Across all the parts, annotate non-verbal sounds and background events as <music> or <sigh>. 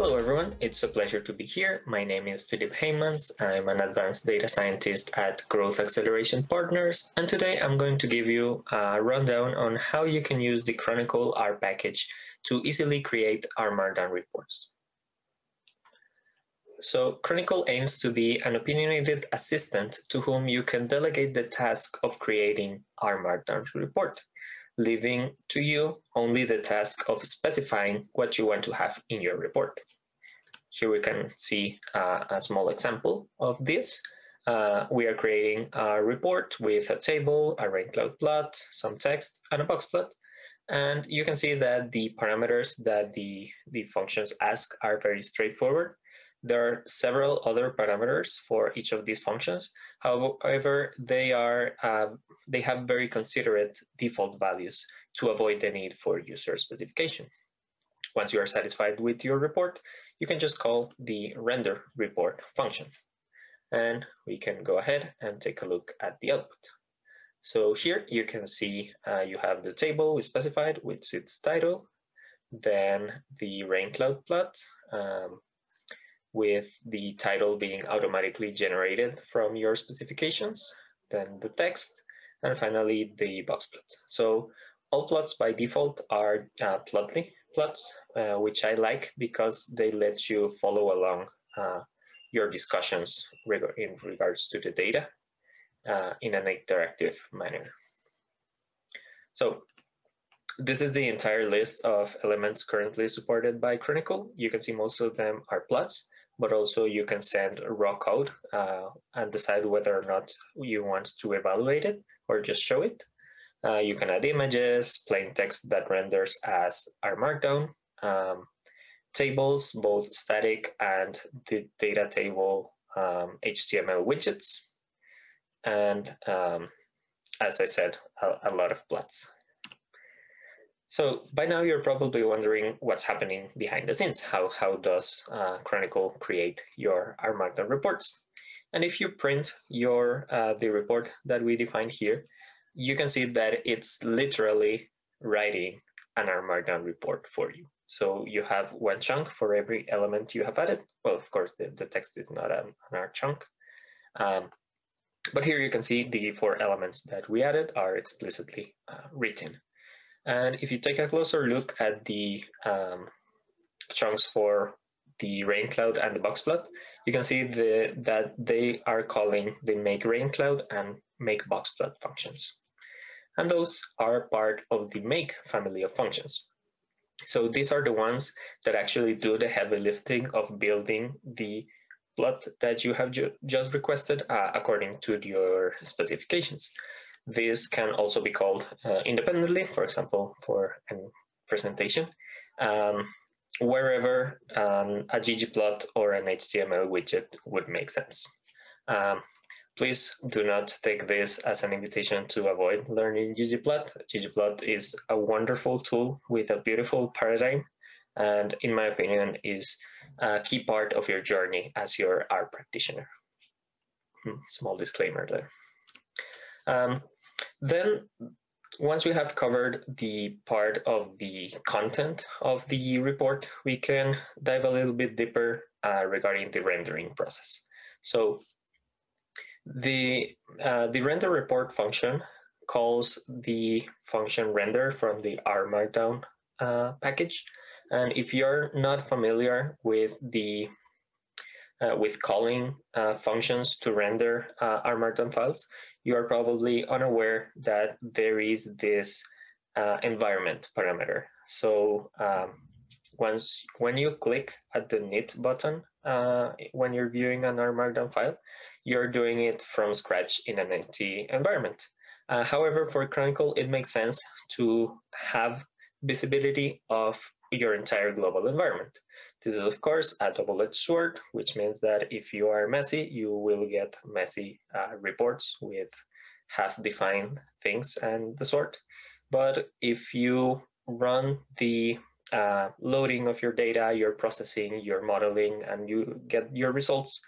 Hello everyone, it's a pleasure to be here. My name is Philippe Heymans. I'm an advanced data scientist at Growth Acceleration Partners, and today I'm going to give you a rundown on how you can use the Chronicle R package to easily create R Markdown reports. So Chronicle aims to be an opinionated assistant to whom you can delegate the task of creating R Markdown report leaving to you only the task of specifying what you want to have in your report. Here we can see uh, a small example of this. Uh, we are creating a report with a table, a rain cloud plot, some text, and a box plot. And you can see that the parameters that the, the functions ask are very straightforward. There are several other parameters for each of these functions. However, they are uh, they have very considerate default values to avoid the need for user specification. Once you are satisfied with your report, you can just call the render report function. And we can go ahead and take a look at the output. So here you can see uh, you have the table we specified with its title, then the rain cloud plot, um, with the title being automatically generated from your specifications, then the text, and finally the box plot. So all plots by default are uh, plotly plots, uh, which I like because they let you follow along uh, your discussions in regards to the data uh, in an interactive manner. So this is the entire list of elements currently supported by Chronicle. You can see most of them are plots but also you can send raw code uh, and decide whether or not you want to evaluate it or just show it. Uh, you can add images, plain text that renders as R Markdown, um, tables, both static and the data table um, HTML widgets, and um, as I said, a, a lot of plots. So by now you're probably wondering what's happening behind the scenes. How, how does uh, Chronicle create your R Markdown reports? And if you print your uh, the report that we defined here, you can see that it's literally writing an R Markdown report for you. So you have one chunk for every element you have added. Well, of course, the, the text is not an, an R chunk. Um, but here you can see the four elements that we added are explicitly uh, written. And if you take a closer look at the um, chunks for the rain cloud and the box plot, you can see the, that they are calling the make rain cloud and make box plot functions. And those are part of the make family of functions. So these are the ones that actually do the heavy lifting of building the plot that you have ju just requested uh, according to your specifications. This can also be called uh, independently, for example, for a presentation, um, wherever um, a ggplot or an HTML widget would make sense. Um, please do not take this as an invitation to avoid learning ggplot. ggplot is a wonderful tool with a beautiful paradigm, and in my opinion, is a key part of your journey as your R practitioner. Hmm, small disclaimer there. Um, then once we have covered the part of the content of the report, we can dive a little bit deeper uh, regarding the rendering process. So the, uh, the render report function calls the function render from the R Markdown uh, package. And if you're not familiar with the uh, with calling uh, functions to render uh, R Markdown files, you are probably unaware that there is this uh, environment parameter. So um, once when you click at the knit button uh, when you're viewing an R Markdown file, you're doing it from scratch in an empty environment. Uh, however, for Chronicle, it makes sense to have visibility of your entire global environment. This is, of course, a double-edged sword, which means that if you are messy, you will get messy uh, reports with half-defined things and the sort. But if you run the uh, loading of your data, your processing, your modeling, and you get your results,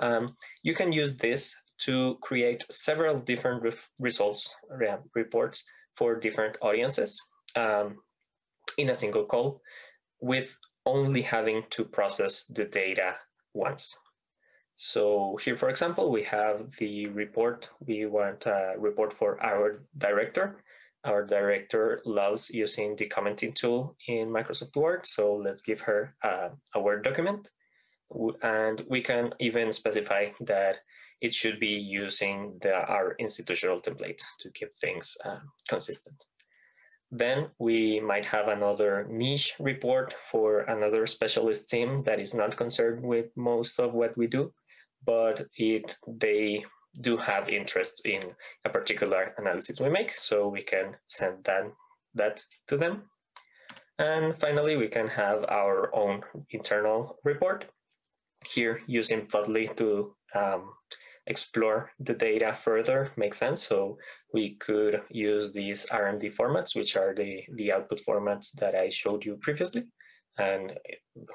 um, you can use this to create several different re results uh, reports for different audiences um, in a single call with only having to process the data once. So here, for example, we have the report. We want a report for our director. Our director loves using the commenting tool in Microsoft Word. So let's give her a Word document. And we can even specify that it should be using the, our institutional template to keep things uh, consistent. Then we might have another niche report for another specialist team that is not concerned with most of what we do but it they do have interest in a particular analysis we make, so we can send that, that to them. And finally, we can have our own internal report here using Plotly to um, explore the data further makes sense. So we could use these RMD formats, which are the, the output formats that I showed you previously, and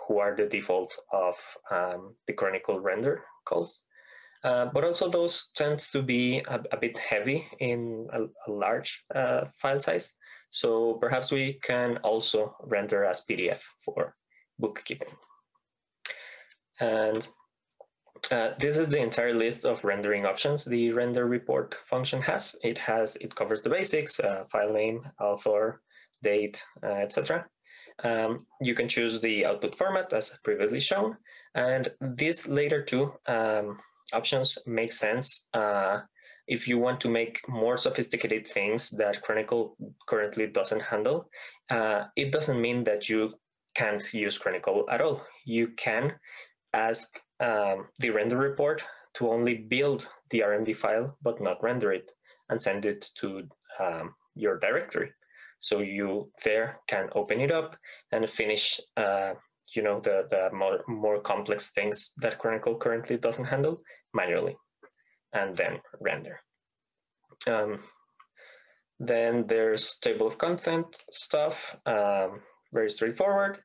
who are the default of um, the Chronicle render calls. Uh, but also those tend to be a, a bit heavy in a, a large uh, file size. So perhaps we can also render as PDF for bookkeeping. And uh, this is the entire list of rendering options the render report function has. It has it covers the basics, uh, file name, author, date, uh, etc. Um, you can choose the output format as previously shown, and these later two um, options make sense uh, if you want to make more sophisticated things that Chronicle currently doesn't handle. Uh, it doesn't mean that you can't use Chronicle at all. You can ask um, the render report to only build the RMD file, but not render it and send it to um, your directory. So you there can open it up and finish uh, you know the the more, more complex things that Chronicle currently doesn't handle manually, and then render. Um, then there's table of content stuff, um, very straightforward.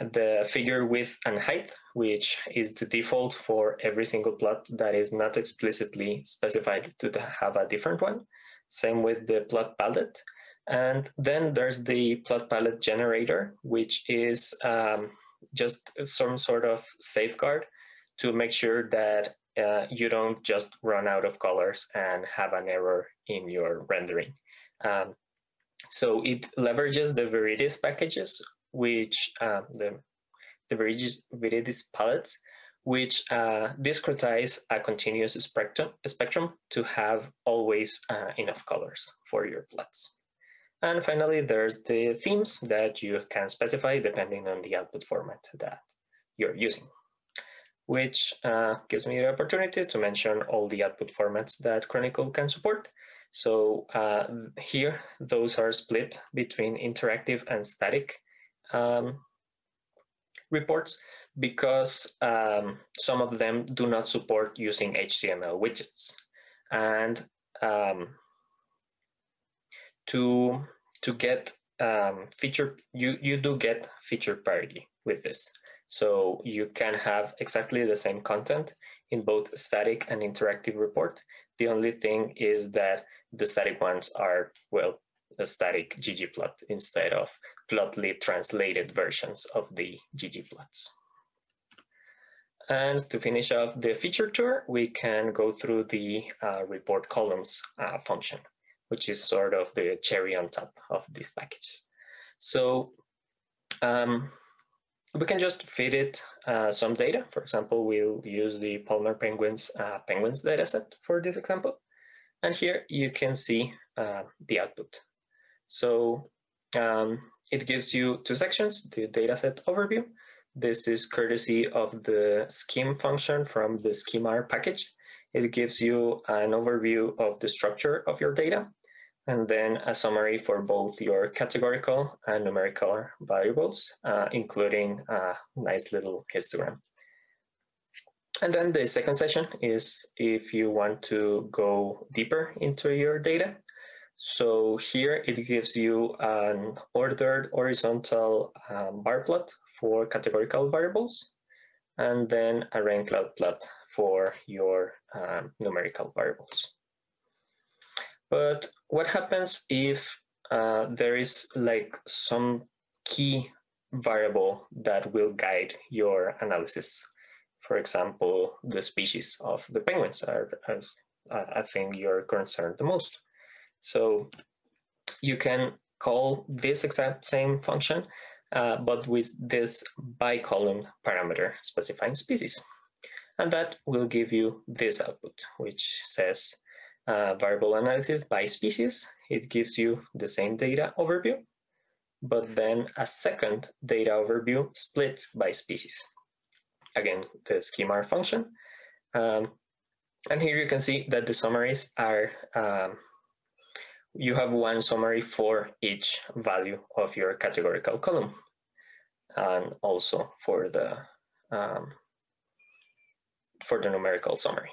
The figure width and height, which is the default for every single plot that is not explicitly specified to have a different one. Same with the plot palette. And then there's the plot palette generator, which is um, just some sort of safeguard to make sure that uh, you don't just run out of colors and have an error in your rendering. Um, so it leverages the Viridis packages, which uh, the, the Viridis palettes, which uh, discretize a continuous spectrum, spectrum to have always uh, enough colors for your plots. And finally, there's the themes that you can specify depending on the output format that you're using, which uh, gives me the opportunity to mention all the output formats that Chronicle can support. So uh, here, those are split between interactive and static um, reports because um, some of them do not support using HTML widgets. And um, to to get um, feature you you do get feature parity with this so you can have exactly the same content in both static and interactive report the only thing is that the static ones are well a static ggplot instead of plotly translated versions of the ggplots and to finish off the feature tour, we can go through the uh, report columns uh, function which is sort of the cherry on top of these packages. So um, we can just feed it uh, some data. For example, we'll use the Palmer Penguins uh, Penguins dataset for this example. And here you can see uh, the output. So um, it gives you two sections, the dataset overview. This is courtesy of the skim function from the skimr package. It gives you an overview of the structure of your data and then a summary for both your categorical and numerical variables, uh, including a nice little histogram. And then the second section is if you want to go deeper into your data. So here it gives you an ordered horizontal um, bar plot for categorical variables, and then a rain cloud plot for your um, numerical variables. But what happens if uh, there is like some key variable that will guide your analysis. For example, the species of the penguins are, are I think you're concerned the most. So you can call this exact same function, uh, but with this by-column parameter specifying species. And that will give you this output, which says uh, variable analysis by species. It gives you the same data overview, but then a second data overview split by species. Again, the skim function. Um, and here you can see that the summaries are, um, you have one summary for each value of your categorical column and also for the um, for the numerical summary.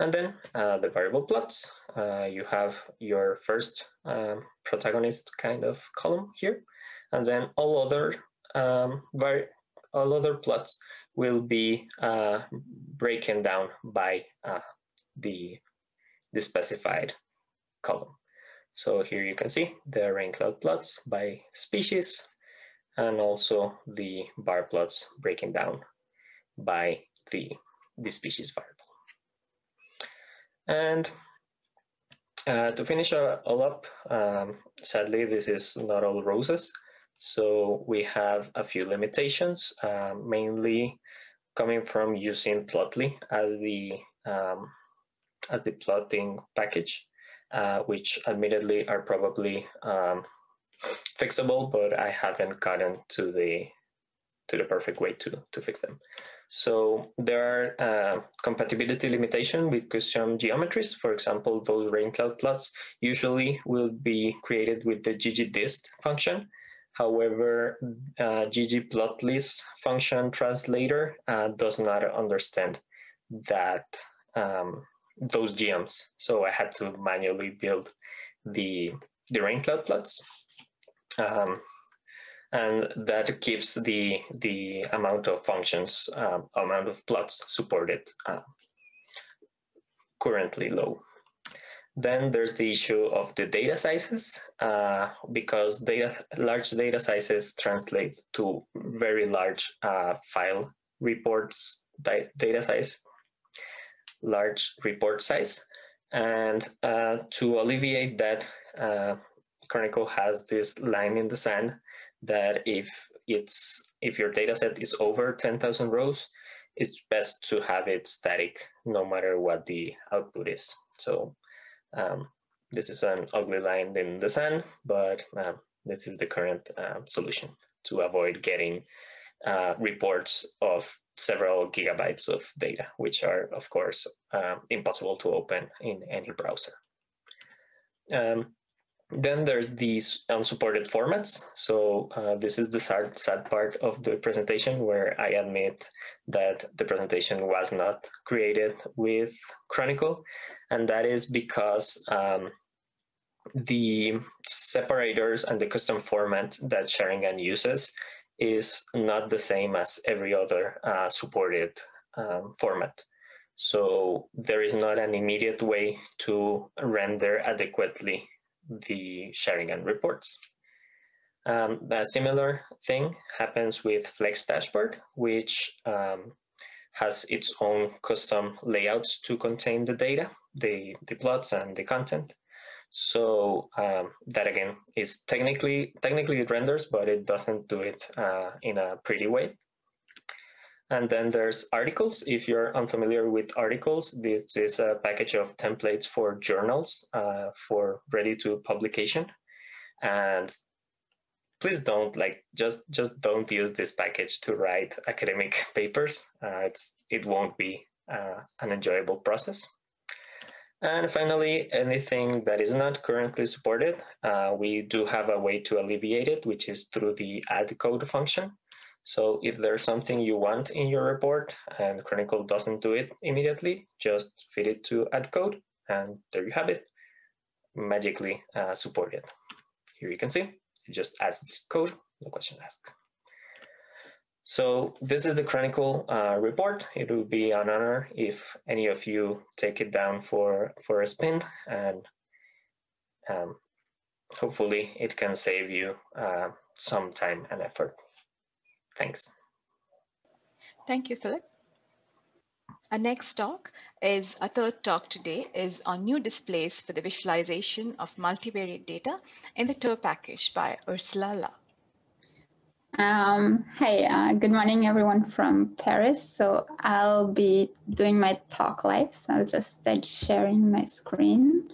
And then uh, the variable plots, uh, you have your first um, protagonist kind of column here, and then all other um, all other plots will be uh, broken down by uh, the, the specified column. So here you can see the rain cloud plots by species and also the bar plots breaking down by the, the species variable. And uh, to finish all up, um, sadly, this is not all roses. So we have a few limitations, uh, mainly coming from using Plotly as the um, as the plotting package, uh, which admittedly are probably um, fixable, but I haven't gotten to the to the perfect way to to fix them. So there are uh, compatibility limitation with custom geometries. For example, those rain cloud plots usually will be created with the ggdist function, However, uh, ggplotly's function translator uh, does not understand that um, those geoms. So I had to manually build the, the rain cloud plots. Um, and that keeps the, the amount of functions, um, amount of plots supported uh, currently low. Then there's the issue of the data sizes, uh, because data, large data sizes translate to very large uh, file reports data size, large report size. And uh, to alleviate that, uh, Chronicle has this line in the sand that if it's if your data set is over 10,000 rows, it's best to have it static no matter what the output is. So um, this is an ugly line in the sand, but um, this is the current uh, solution to avoid getting uh, reports of several gigabytes of data, which are, of course, uh, impossible to open in any browser. Um, then there's these unsupported formats. So uh, this is the sad, sad part of the presentation where I admit that the presentation was not created with Chronicle. And that is because um, the separators and the custom format that xaringan uses is not the same as every other uh, supported um, format. So there is not an immediate way to render adequately the xaringan reports. Um, a similar thing happens with flexdashboard, which um, has its own custom layouts to contain the data, the, the plots and the content. So um, that again is technically technically it renders, but it doesn't do it uh, in a pretty way. And then there's rticles. If you're unfamiliar with rticles, this is a package of templates for journals uh, for ready to publication. And please don't like just just don't use this package to write academic <laughs> papers. Uh, it's it won't be uh, an enjoyable process. And finally, anything that is not currently supported, uh, we do have a way to alleviate it, which is through the add code function. So if there's something you want in your report and Chronicle doesn't do it immediately, just feed it to add code and there you have it, magically uh, supported. Here you can see, it just adds code, no question asked. So this is the Chronicle uh, report. It would be an honor if any of you take it down for, for a spin and um, hopefully it can save you uh, some time and effort. Thanks. Thank you, Philippe. Our next talk is our third talk today is on new displays for the visualization of multivariate data in the tourr package by Ursula Laa. Um, hey, uh, good morning, everyone from Paris. So I'll be doing my talk live. So I'll just start sharing my screen.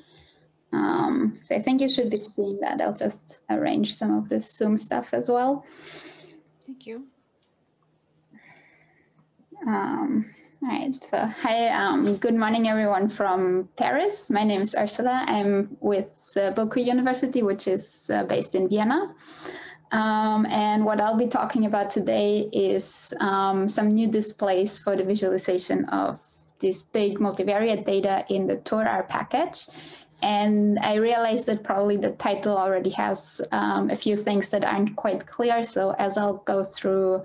Um, so I think you should be seeing that. I'll just arrange some of the Zoom stuff as well. Thank you. Um, all right. So hi, um, good morning, everyone from Paris. My name is Ursula. I'm with uh, Boku University, which is uh, based in Vienna. Um, and what I'll be talking about today is um, some new displays for the visualization of this big multivariate data in the tourr package. And I realized that probably the title already has um, a few things that aren't quite clear. So as I'll go through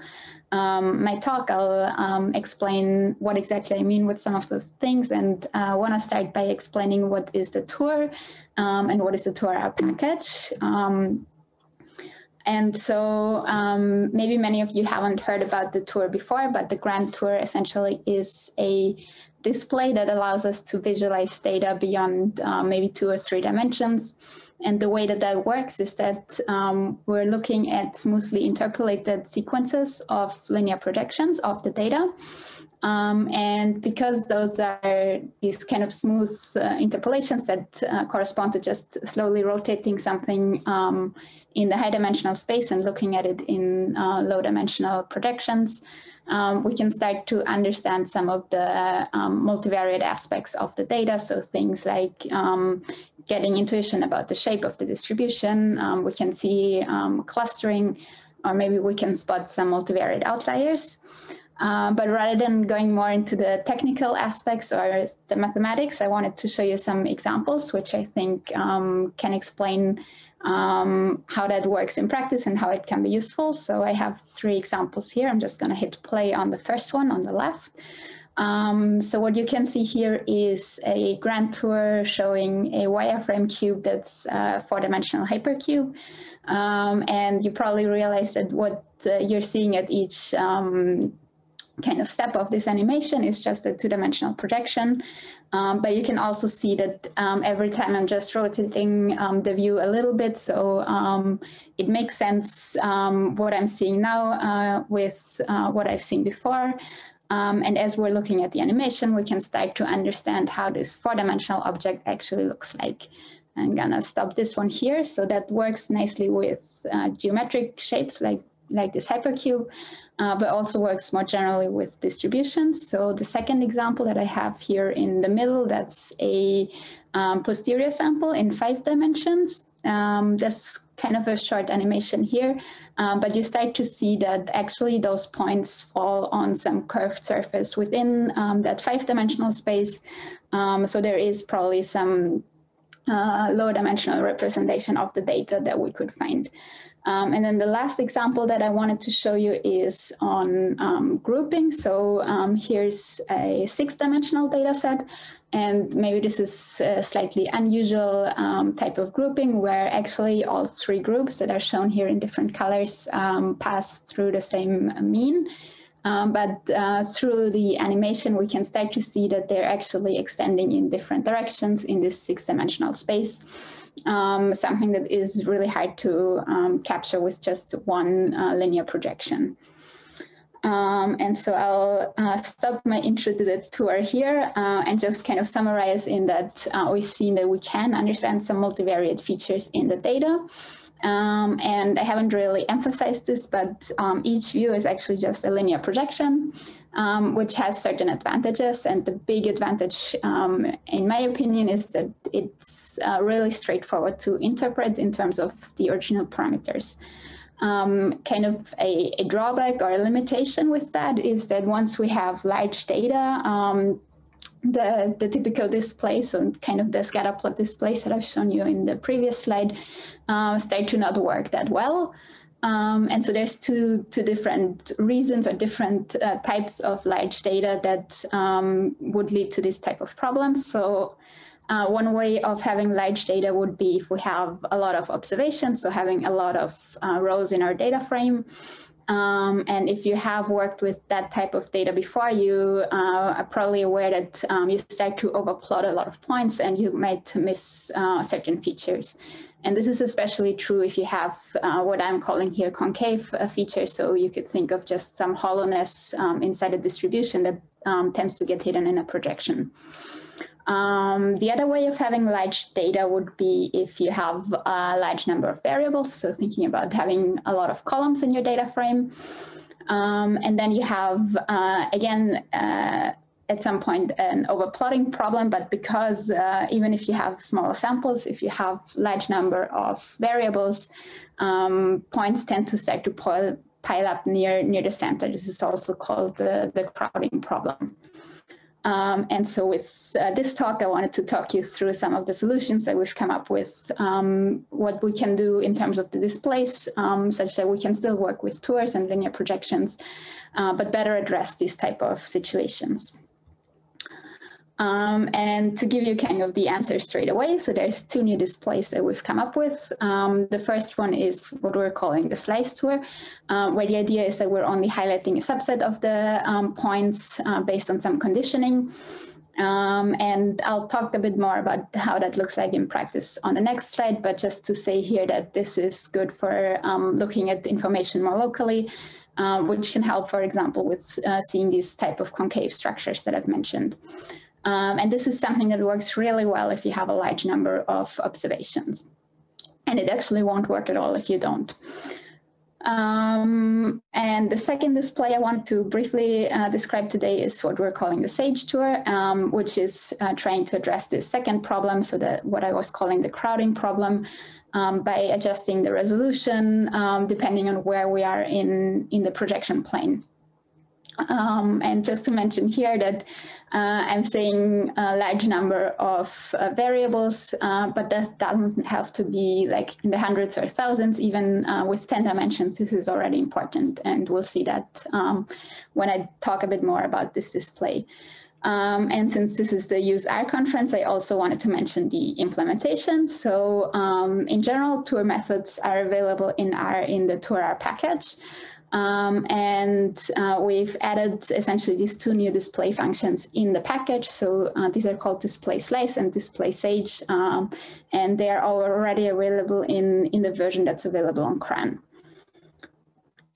um, my talk, I'll um, explain what exactly I mean with some of those things. And I uh, want to start by explaining what is the tour um, and what is the tourr package. And so um, maybe many of you haven't heard about the tour before, but the Grand Tour essentially is a display that allows us to visualize data beyond uh, maybe two or three dimensions. And the way that that works is that um, we're looking at smoothly interpolated sequences of linear projections of the data. Um, and because those are these kind of smooth uh, interpolations that uh, correspond to just slowly rotating something um, in the high dimensional space and looking at it in uh, low dimensional projections, um, we can start to understand some of the um, multivariate aspects of the data. So things like um, getting intuition about the shape of the distribution. Um, we can see um, clustering, or maybe we can spot some multivariate outliers. Uh, but rather than going more into the technical aspects or the mathematics, I wanted to show you some examples, which I think um, can explain um, how that works in practice and how it can be useful. So I have three examples here. I'm just going to hit play on the first one on the left. Um, so what you can see here is a grand tour showing a wireframe cube that's a four-dimensional hypercube. Um, and you probably realize that what uh, you're seeing at each um, kind of step of this animation is just a two-dimensional projection. Um, but you can also see that um, every time I'm just rotating um, the view a little bit, so um, it makes sense um, what I'm seeing now uh, with uh, what I've seen before. Um, and as we're looking at the animation, we can start to understand how this four-dimensional object actually looks like. I'm gonna stop this one here. So that works nicely with uh, geometric shapes like, like this hypercube uh, but also works more generally with distributions. So the second example that I have here in the middle, that's a um, posterior sample in five dimensions. Um, that's kind of a short animation here, um, but you start to see that actually those points fall on some curved surface within um, that five-dimensional space. Um, so there is probably some uh, low dimensional representation of the data that we could find. Um, and then the last example that I wanted to show you is on um, grouping. So um, here's a six-dimensional data set, and maybe this is a slightly unusual um, type of grouping where actually all three groups that are shown here in different colors um, pass through the same mean. Um, but uh, through the animation, we can start to see that they're actually extending in different directions in this six-dimensional space um, something that is really hard to um, capture with just one uh, linear projection. Um, and so I'll uh, stop my intro to the tour here uh, and just kind of summarize in that uh, we've seen that we can understand some multivariate features in the data. Um, and I haven't really emphasized this, but um, each view is actually just a linear projection, um, which has certain advantages. And the big advantage, um, in my opinion, is that it's uh, really straightforward to interpret in terms of the original parameters. Um, kind of a, a, drawback or a limitation with that is that once we have large data, um, the, the typical displays and kind of the scatter plot displays that I've shown you in the previous slide uh, start to not work that well. Um, and so there's two, two different reasons or different uh, types of large data that um, would lead to this type of problem. So uh, one way of having large data would be if we have a lot of observations, so having a lot of uh, rows in our data frame. Um, and if you have worked with that type of data before, you uh, are probably aware that um, you start to overplot a lot of points and you might miss uh, certain features. And this is especially true if you have uh, what I'm calling here concave uh, features. So you could think of just some hollowness um, inside a distribution that um, tends to get hidden in a projection. Um, the other way of having large data would be if you have a large number of variables. So thinking about having a lot of columns in your data frame. Um, and then you have, uh, again, uh, at some point an overplotting problem, but because uh, even if you have smaller samples, if you have large number of variables, um, points tend to start to pile, pile up near, near the center. This is also called the, the crowding problem. Um, and so with uh, this talk, I wanted to talk you through some of the solutions that we've come up with, um, what we can do in terms of the displays, um, such that we can still work with tours and linear projections, uh, but better address these type of situations. Um, and to give you kind of the answer straight away, so there's two new displays that we've come up with. Um, the first one is what we're calling the slice tour, um, where the idea is that we're only highlighting a subset of the um, points uh, based on some conditioning. Um, and I'll talk a bit more about how that looks like in practice on the next slide, but just to say here that this is good for um, looking at information more locally, uh, which can help, for example, with uh, seeing these type of concave structures that I've mentioned. Um, and this is something that works really well if you have a large number of observations. And it actually won't work at all if you don't. Um, and the second display I want to briefly uh, describe today is what we're calling the SAGE tour, um, which is uh, trying to address this second problem, so that what I was calling the crowding problem, um, by adjusting the resolution um, depending on where we are in, in the projection plane. Um, and just to mention here that uh, I'm saying a large number of uh, variables, uh, but that doesn't have to be like in the hundreds or thousands, even uh, with 10 dimensions, this is already important. And we'll see that um, when I talk a bit more about this display. Um, and since this is the use R conference, I also wanted to mention the implementation. So um, in general, tour methods are available in R in the tourr package. Um, and uh, we've added essentially these two new display functions in the package. So uh, these are called display slice and display sage, um, and they are already available in, in the version that's available on CRAN.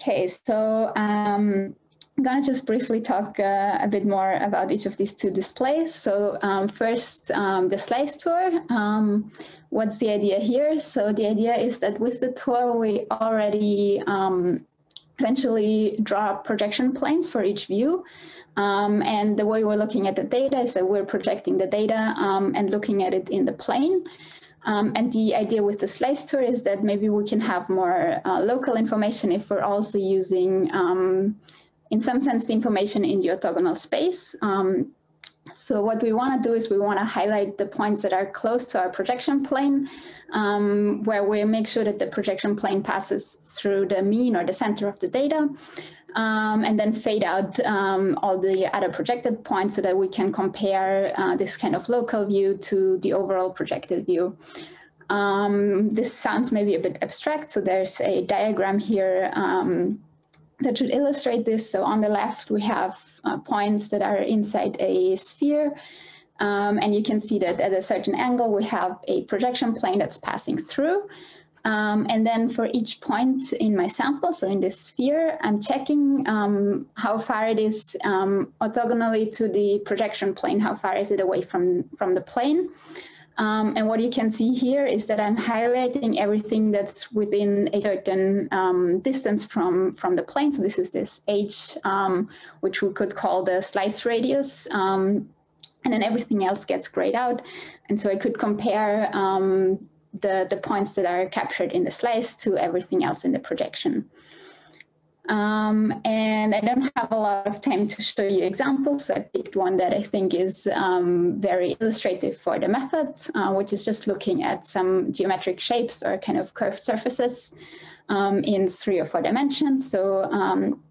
Okay, so um, I'm gonna just briefly talk uh, a bit more about each of these two displays. So um, first, um, the slice tour. Um, what's the idea here? So the idea is that with the tour, we already um, essentially draw projection planes for each view. Um, and the way we're looking at the data is that we're projecting the data um, and looking at it in the plane. Um, and the idea with the slice tour is that maybe we can have more uh, local information if we're also using, um, in some sense, the information in the orthogonal space. So what we want to do is we want to highlight the points that are close to our projection plane, um, where we make sure that the projection plane passes through the mean or the center of the data, um, and then fade out um, all the other projected points so that we can compare uh, this kind of local view to the overall projected view. Um, this sounds maybe a bit abstract, so there's a diagram here um, that should illustrate this. So on the left, we have uh, points that are inside a sphere. Um, and you can see that at a certain angle, we have a projection plane that's passing through. Um, and then for each point in my sample, so in this sphere, I'm checking um, how far it is um, orthogonally to the projection plane, how far is it away from, from the plane. Um, and what you can see here is that I'm highlighting everything that's within a certain um, distance from, from the plane. So this is this h, um, which we could call the slice radius. Um, and then everything else gets grayed out. And so I could compare um, the, the points that are captured in the slice to everything else in the projection. Um, and I don't have a lot of time to show you examples. So I picked one that I think is um, very illustrative for the method, uh, which is just looking at some geometric shapes or kind of curved surfaces um, in three or four dimensions. So um,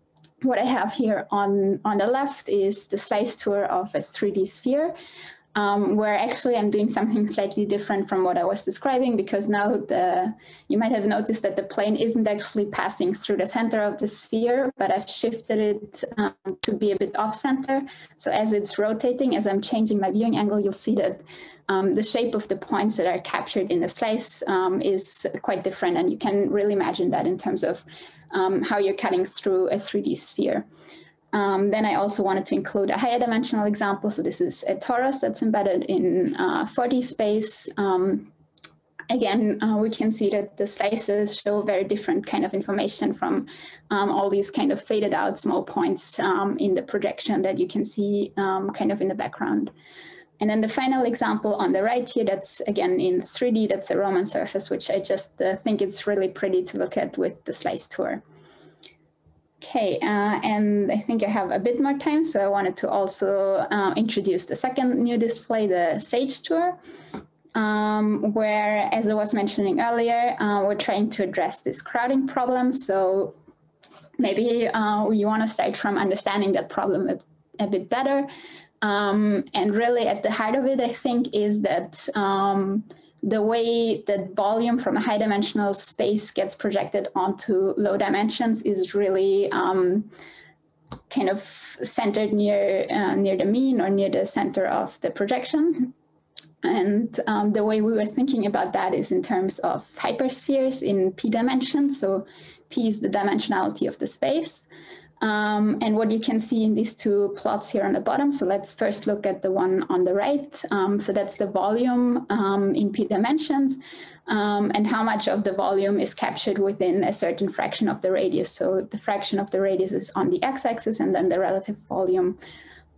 what I have here on, on the left is the slice tour of a 3D sphere. Um, where actually I'm doing something slightly different from what I was describing because now the you might have noticed that the plane isn't actually passing through the center of the sphere, but I've shifted it um, to be a bit off center. So as it's rotating, as I'm changing my viewing angle, you'll see that um, the shape of the points that are captured in the slice um, is quite different. And you can really imagine that in terms of um, how you're cutting through a 3D sphere. Um, then I also wanted to include a higher dimensional example. So this is a torus that's embedded in uh, 4D space. Um, again, uh, we can see that the slices show very different kind of information from um, all these kind of faded out small points um, in the projection that you can see um, kind of in the background. And then the final example on the right here, that's again in 3D, that's a Roman surface, which I just uh, think it's really pretty to look at with the slice tour. Okay, uh, and I think I have a bit more time, so I wanted to also uh, introduce the second new display, the Sage Tour, um, where, as I was mentioning earlier, uh, we're trying to address this crowding problem. So maybe uh, you want to start from understanding that problem a, a bit better. Um, and really at the heart of it, I think, is that um, the way that volume from a high dimensional space gets projected onto low dimensions is really um, kind of centered near uh, near the mean or near the center of the projection. And um, the way we were thinking about that is in terms of hyperspheres in p dimensions. So p is the dimensionality of the space. Um, and what you can see in these two plots here on the bottom, so let's first look at the one on the right. Um, so that's the volume um, in p dimensions um, and how much of the volume is captured within a certain fraction of the radius. So the fraction of the radius is on the x-axis and then the relative volume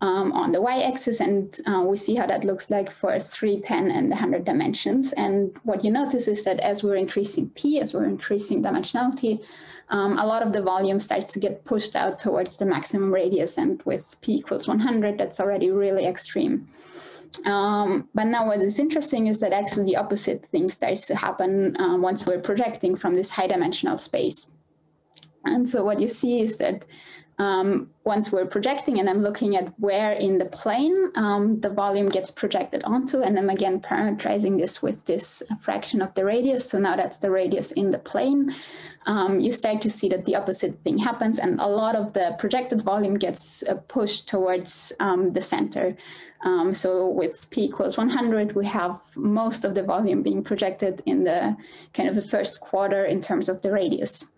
um, on the y-axis. And uh, we see how that looks like for 3, 10, and 100 dimensions. And what you notice is that as we're increasing p, as we're increasing dimensionality, um, a lot of the volume starts to get pushed out towards the maximum radius. And with p equals 100, that's already really extreme. Um, but now what is interesting is that actually the opposite thing starts to happen uh, once we're projecting from this high dimensional space. And so what you see is that um, once we're projecting and I'm looking at where in the plane um, the volume gets projected onto, and I'm again parameterizing this with this fraction of the radius. So now that's the radius in the plane. Um, you start to see that the opposite thing happens, and a lot of the projected volume gets uh, pushed towards um, the center. Um, so with p equals 100, we have most of the volume being projected in the kind of the first quarter in terms of the radius.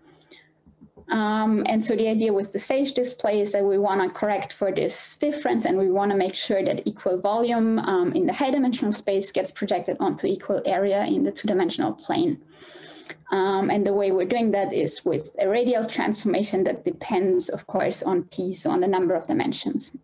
Um, and so the idea with the SAGE display is that we want to correct for this difference and we want to make sure that equal volume um, in the high dimensional space gets projected onto equal area in the two dimensional plane. Um, and the way we're doing that is with a radial transformation that depends, of course, on p, so on the number of dimensions.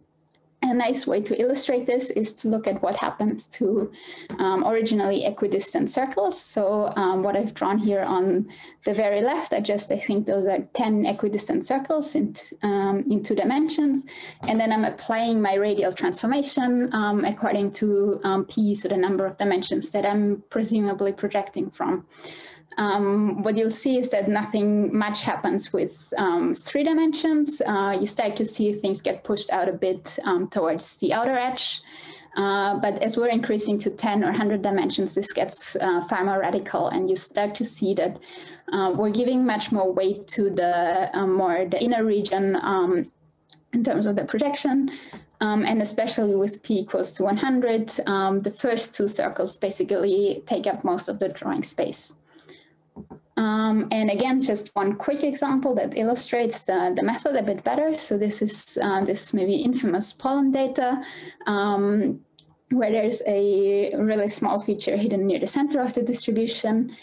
A nice way to illustrate this is to look at what happens to um, originally equidistant circles. So um, what I've drawn here on the very left are just, I think those are 10 equidistant circles in, um, in two dimensions. And then I'm applying my radial transformation um, according to um, p, so the number of dimensions that I'm presumably projecting from um, what you'll see is that nothing much happens with um, three dimensions. Uh, you start to see things get pushed out a bit um, towards the outer edge. Uh, but as we're increasing to 10 or 100 dimensions, this gets uh, far more radical, and you start to see that uh, we're giving much more weight to the uh, more the inner region um, in terms of the projection. Um, and especially with p equals to 100, um, the first two circles basically take up most of the drawing space. Um, and again, just one quick example that illustrates the, the method a bit better. So this is uh, this maybe infamous pollen data um, where there's a really small feature hidden near the center of the distribution.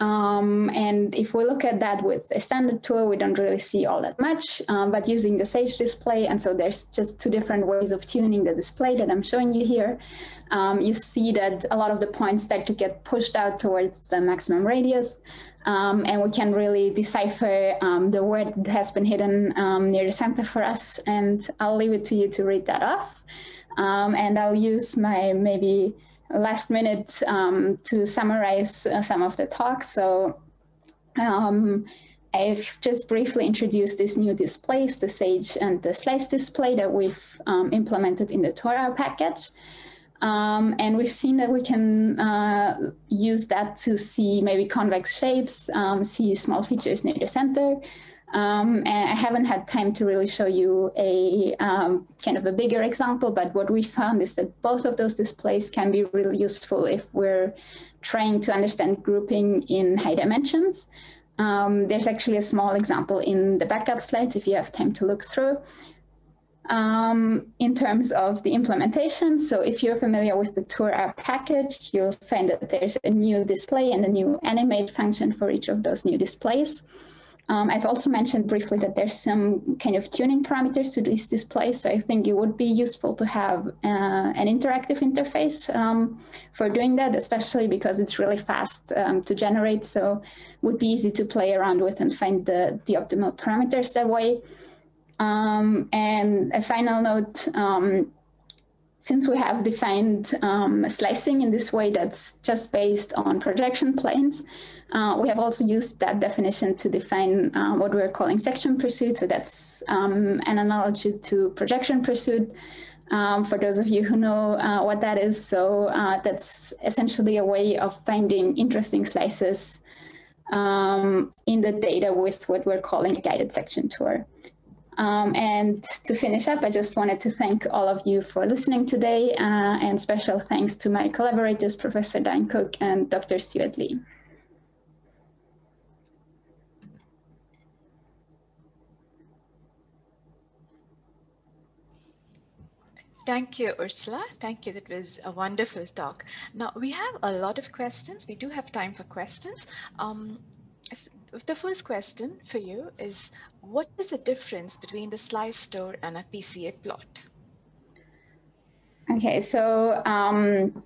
Um, and if we look at that with a standard tool, we don't really see all that much, um, but using the Sage display, and so there's just two different ways of tuning the display that I'm showing you here. Um, you see that a lot of the points start to get pushed out towards the maximum radius, um, and we can really decipher um, the word that has been hidden um, near the center for us. And I'll leave it to you to read that off. And I'll use my maybe last minute um, to summarize uh, some of the talks. So um, I've just briefly introduced these new displays, the Sage and the Slice display that we've implemented in the tourr package. Um, and we've seen that we can uh, use that to see maybe convex shapes, um, see small features near the center. Um, and I haven't had time to really show you a um, kind of a bigger example, but what we found is that both of those displays can be really useful if we're trying to understand grouping in high dimensions. Um, there's actually a small example in the backup slides if you have time to look through. Um, in terms of the implementation, so if you're familiar with the tourr package, you'll find that there's a new display and a new animate function for each of those new displays. Um, I've also mentioned briefly that there's some kind of tuning parameters to this display, so I think it would be useful to have uh, an interactive interface um, for doing that, especially because it's really fast um, to generate, so it would be easy to play around with and find the, the optimal parameters that way. Um, and a final note, um, since we have defined um, slicing in this way that's just based on projection planes, uh, we have also used that definition to define uh, what we're calling section pursuit. So that's um, an analogy to projection pursuit. Um, for those of you who know uh, what that is, so uh, that's essentially a way of finding interesting slices um, in the data with what we're calling a guided section tour. Um, and to finish up, I just wanted to thank all of you for listening today, uh, and special thanks to my collaborators, Professor Di Cook and Dr. Stuart Lee. Thank you, Ursula. Thank you. That was a wonderful talk. Now, we have a lot of questions. We do have time for questions. Um, the first question for you is, what is the difference between the slice tour and a PCA plot? Okay, so um,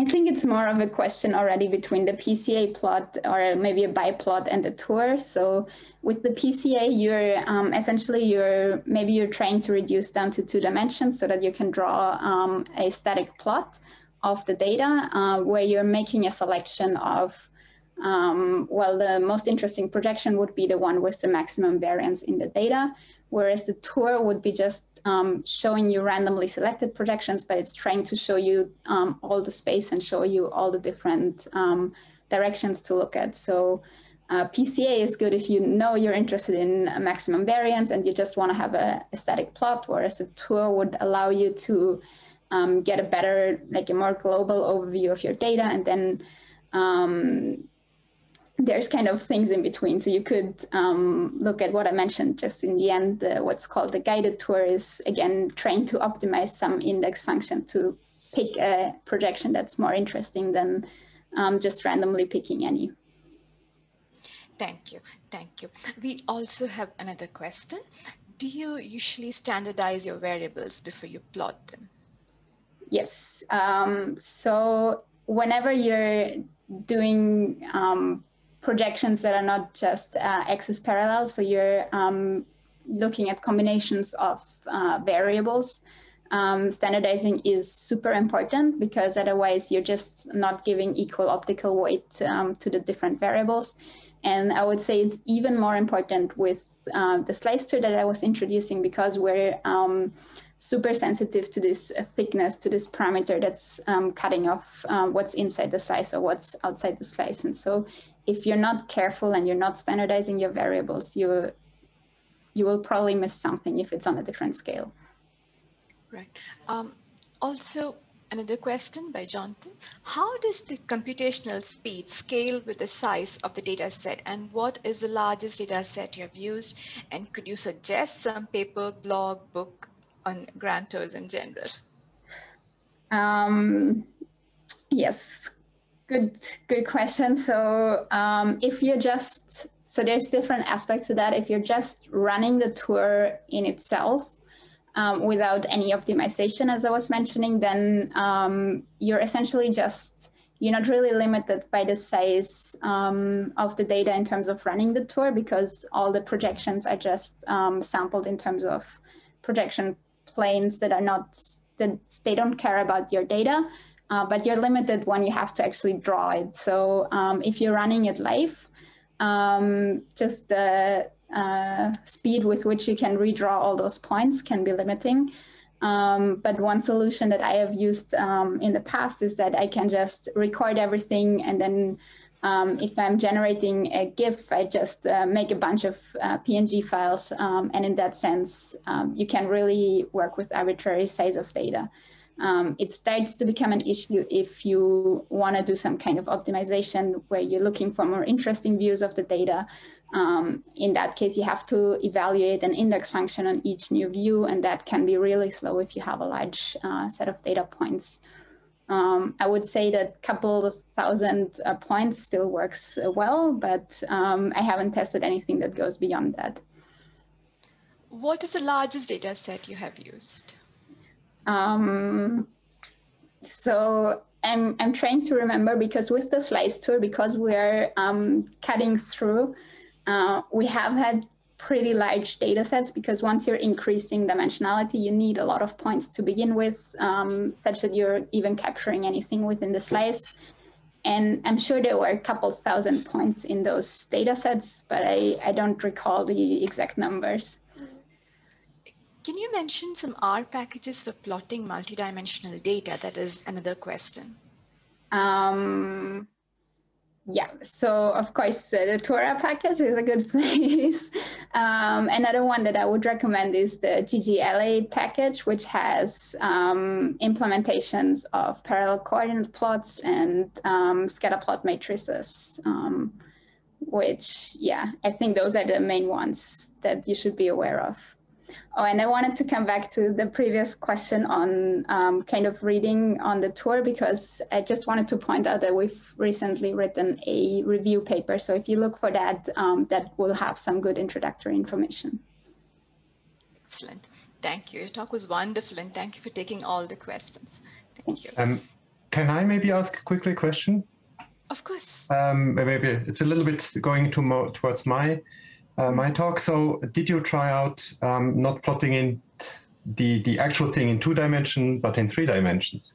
I think it's more of a question already between the PCA plot or maybe a biplot and the tour. So with the PCA, you're um, essentially you're maybe you're trying to reduce down to two dimensions so that you can draw um, a static plot of the data uh, where you're making a selection of um, well, the most interesting projection would be the one with the maximum variance in the data, whereas the tour would be just um, showing you randomly selected projections, but it's trying to show you um, all the space and show you all the different um, directions to look at. So uh, PCA is good if you know you're interested in maximum variance and you just want to have a, a, static plot, whereas a tour would allow you to um, get a better, like a more global overview of your data and then um, there's kind of things in between. So you could um, look at what I mentioned just in the end, uh, what's called the guided tour is again trying to optimize some index function to pick a projection that's more interesting than um, just randomly picking any. Thank you. Thank you. We also have another question. Do you usually standardize your variables before you plot them? Yes. Um, so whenever you're doing um, projections that are not just uh, axis parallel. So you're um, looking at combinations of uh, variables. Um, standardizing is super important because otherwise you're just not giving equal optical weight um, to the different variables. And I would say it's even more important with uh, the slicer that I was introducing because we're um, super sensitive to this thickness, to this parameter that's um, cutting off uh, what's inside the slice or what's outside the slice. And so if you're not careful and you're not standardizing your variables, you you will probably miss something if it's on a different scale. Right. Um, also, another question by Jonathan. How does the computational speed scale with the size of the data set and what is the largest data set you have used? And could you suggest some paper, blog, book on grand tours in general? Um, yes, Good, good question. So um, if you're just, so there's different aspects to that. If you're just running the tour in itself um, without any optimization, as I was mentioning, then um, you're essentially just, you're not really limited by the size um, of the data in terms of running the tour because all the projections are just um, sampled in terms of projection planes that are not, that they don't care about your data uh, but you're limited when you have to actually draw it. So um, if you're running it live, um, just the uh, speed with which you can redraw all those points can be limiting. Um, but one solution that I have used um, in the past is that I can just record everything and then um, if I'm generating a GIF, I just uh, make a bunch of uh, PNG files. Um, and in that sense, you can really work with arbitrary size of data. Um, it starts to become an issue if you want to do some kind of optimization where you're looking for more interesting views of the data. Um, in that case, you have to evaluate an index function on each new view, and that can be really slow if you have a large uh, set of data points. Um, I would say that a couple of thousand uh, points still works well, but um, I haven't tested anything that goes beyond that. What is the largest data set you have used? Um, so I'm, I'm trying to remember because with the slice tour, because we're um, cutting through, uh, we have had pretty large data sets because once you're increasing dimensionality, you need a lot of points to begin with, um, such that you're even capturing anything within the slice. And I'm sure there were a couple thousand points in those data sets, but I, I don't recall the exact numbers. Can you mention some R packages for plotting multidimensional data? That is another question. Um, yeah, so of course uh, the tourr package is a good <laughs> place. um, another one that I would recommend is the GGally package, which has um, implementations of parallel coordinate plots and um, scatter plot matrices, um, which, yeah, I think those are the main ones that you should be aware of. Oh, and I wanted to come back to the previous question on um, kind of reading on the tour because I just wanted to point out that we've recently written a review paper. So if you look for that, um, that will have some good introductory information. Excellent. Thank you. Your talk was wonderful and thank you for taking all the questions. Thank you. Um, can I maybe ask quickly a question? Of course. Um, maybe it's a little bit going to more towards my uh, my talk. So did you try out um, not plotting in the, the actual thing in two dimension, but in three dimensions?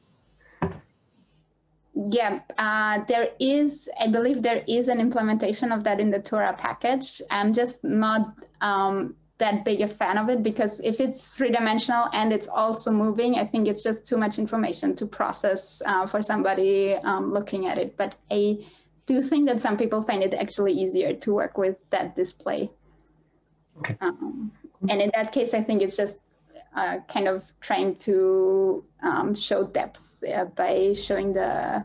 Yeah, uh, there is, I believe there is an implementation of that in the tourr package. I'm just not um, that big a fan of it because if it's three dimensional and it's also moving, I think it's just too much information to process uh, for somebody um, looking at it. But I do you think that some people find it actually easier to work with that display. Okay. Um, and in that case, I think it's just uh, kind of trying to um, show depth uh, by showing the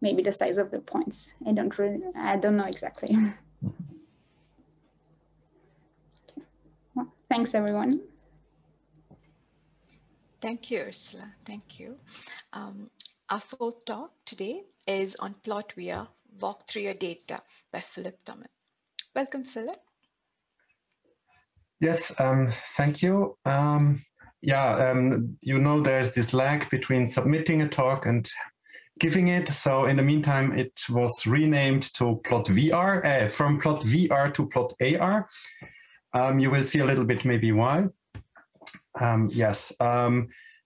maybe the size of the points. I don't really, I don't know exactly. <laughs> okay. well, thanks, everyone. Thank you, Ursula. Thank you. Um, our fourth talk today is on PlotVR Walk Through Your Data by Philipp Thomann. Welcome, Philipp. Yes, um, thank you. Um, yeah, um, you know, there's this lag between submitting a talk and giving it. So in the meantime, it was renamed to Plot VR, uh, from Plot VR to Plot AR. Um, you will see a little bit maybe why. Um, yes.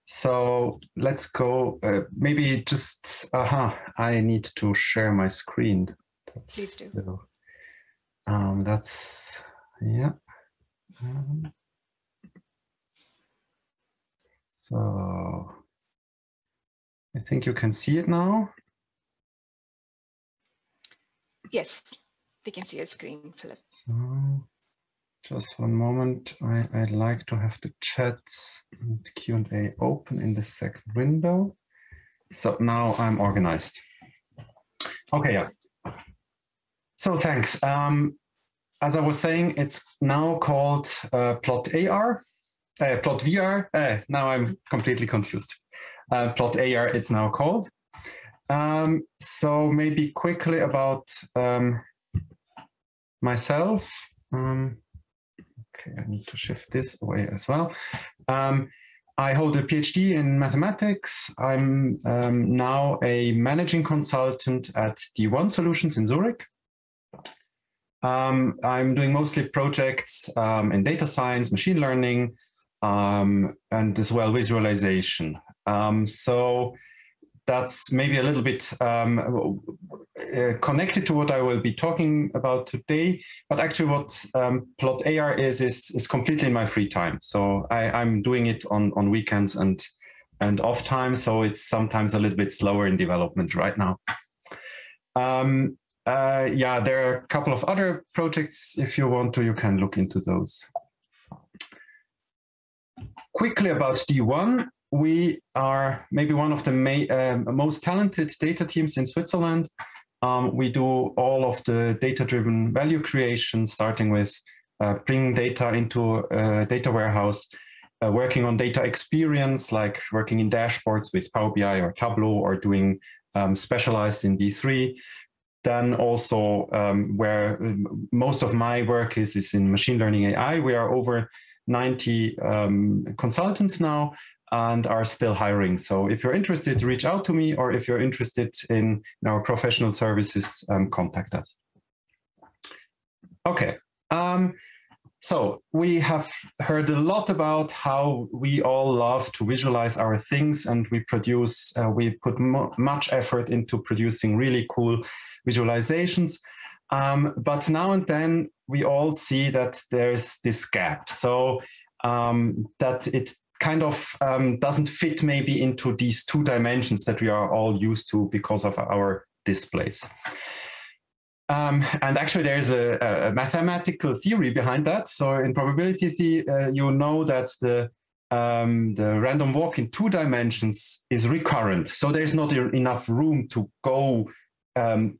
So let's go. Uh, maybe just, aha, uh -huh, I need to share my screen. That's, Please do. So, um, that's, yeah. Um, so I think you can see it now. Yes, we can see your screen, Philipp. So just one moment. I, I'd like to have the chats and Q&A open in the second window. So now I'm organized. Okay, yeah. So thanks. Um, as I was saying, it's now called uh, Plot AR, uh, Plot VR. Uh, now I'm completely confused. Uh, Plot AR, it's now called. Um, so maybe quickly about um, myself. Um, okay, I need to shift this away as well. Um, I hold a PhD in mathematics. I'm um, now a managing consultant at D1 Solutions in Zurich. Um, I'm doing mostly projects um, in data science, machine learning, um, and as well visualization. Um, so that's maybe a little bit, um, uh, connected to what I will be talking about today, but actually what um, Plot AR is, is, is completely in my free time. So I, I'm doing it on, on weekends and, and off time. So it's sometimes a little bit slower in development right now. Um, uh, yeah, there are a couple of other projects. If you want to, you can look into those. Quickly about D1, we are maybe one of the uh, most talented data teams in Switzerland. Um, we do all of the data-driven value creation, starting with uh, bringing data into a data warehouse, uh, working on data experience, like working in dashboards with Power BI or Tableau, or doing um, specialized in D3. Then also um, where um, most of my work is, is in machine learning AI. We are over 90 um, consultants now and are still hiring. So if you're interested, reach out to me, or if you're interested in, in our professional services, um, contact us. Okay. Um, so we have heard a lot about how we all love to visualize our things and we produce, uh, we put much effort into producing really cool visualizations. Um, but now and then we all see that there's this gap. So um, that it kind of um, doesn't fit maybe into these two dimensions that we are all used to because of our displays. Um, and actually, there's a, a, mathematical theory behind that. So, in probability theory, uh, you know that the um, the random walk in two dimensions is recurrent. So there's not enough room to go um,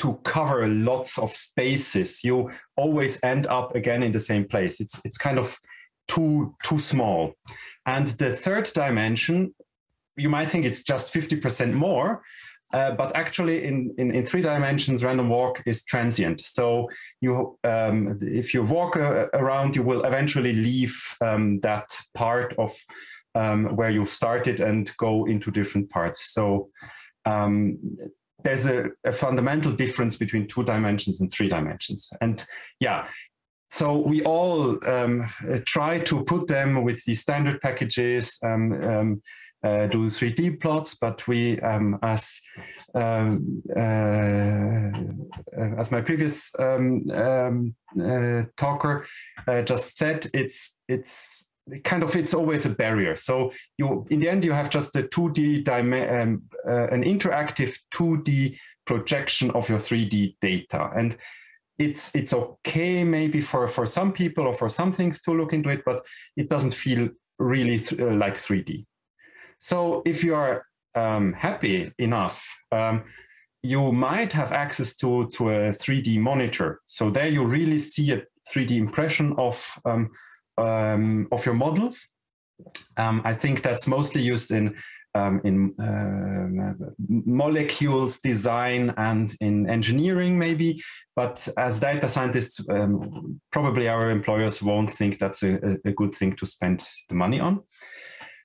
to cover lots of spaces. You always end up again in the same place. It's it's kind of too too small. And the third dimension, you might think it's just 50% more, uh, but actually in, in, in, three dimensions, random walk is transient. So you, um, if you walk uh, around, you will eventually leave um, that part of um, where you started and go into different parts. So um, there's a, a, fundamental difference between two dimensions and three dimensions. And yeah, so we all um, try to put them with the standard packages, um, um, uh, do 3D plots, but we, um, as um, uh, as my previous um, uh, talker uh, just said, it's it's kind of it's always a barrier. So you in the end you have just a 2D um, uh, an interactive 2D projection of your 3D data, and it's it's okay maybe for for some people or for some things to look into it, but it doesn't feel really th uh, like 3D. So if you are um, happy enough, um, you might have access to to a 3D monitor. So there you really see a 3D impression of um, of your models. Um, I think that's mostly used in um, in uh, molecules design and in engineering maybe. But as data scientists um, probably our employers won't think that's a, a, good thing to spend the money on.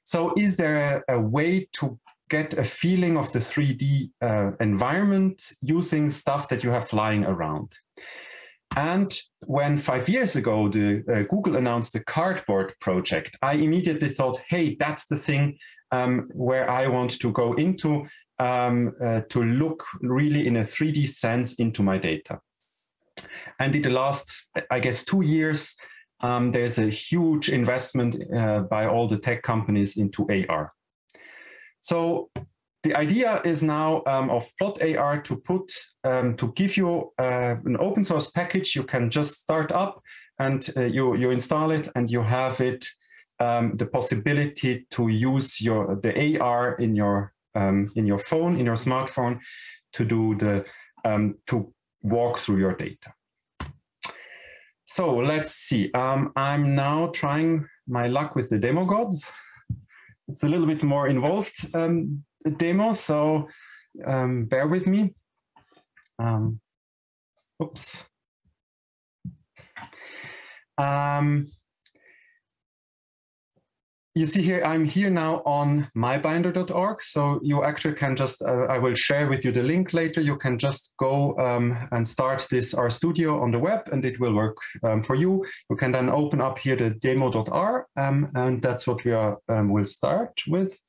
So is there a, a way to get a feeling of the 3d uh, environment using stuff that you have lying around and when five years ago the uh, Google announced the Cardboard project, I immediately thought, hey, that's the thing um, where I want to go into um, uh, to look really in a 3D sense into my data. And in the last, I guess, two years, um, there's a huge investment uh, by all the tech companies into AR. So the idea is now um, of Plot AR to put um, to give you uh, an open source package you can just start up and uh, you you install it and you have it um, the possibility to use your the AR in your um, in your phone in your smartphone to do the um, to walk through your data. So let's see. Um, I'm now trying my luck with the demo gods. It's a little bit more involved demo, so um, bear with me. oops. Um, you see here, I'm here now on mybinder.org. So you actually can just, uh, I will share with you the link later. You can just go um, and start this RStudio on the web and it will work um, for you. You can then open up here the demo.r um, and that's what we are um, will start with.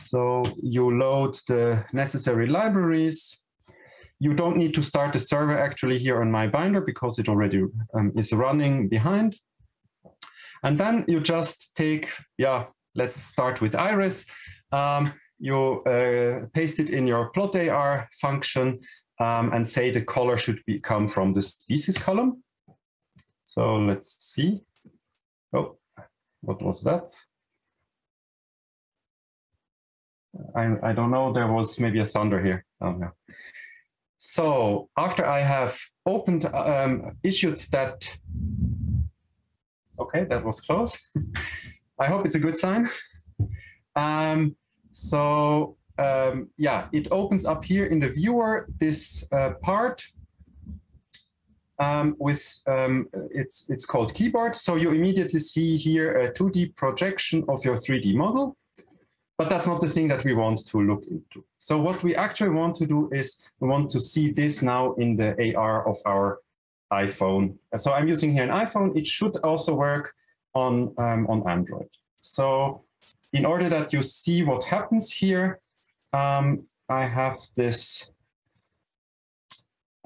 So you load the necessary libraries. you don't need to start the server actually here on my binder because it already um, is running behind. And then you just take, yeah, let's start with iris. Um, you uh, paste it in your plot AR function um, and say the color should be come from the species column. So let's see. Oh, what was that? I, I don't know, there was maybe a thunder here. Oh. So after I have opened, um, issued that, okay, that was close. <laughs> I hope it's a good sign. Um, so um, yeah, it opens up here in the viewer this uh, part um, with um, it's it's called keyboard. So you immediately see here a 2D projection of your 3D model. But that's not the thing that we want to look into. So what we actually want to do is we want to see this now in the AR of our iPhone. So I'm using here an iPhone. It should also work on, um, on Android. So in order that you see what happens here, um, I have this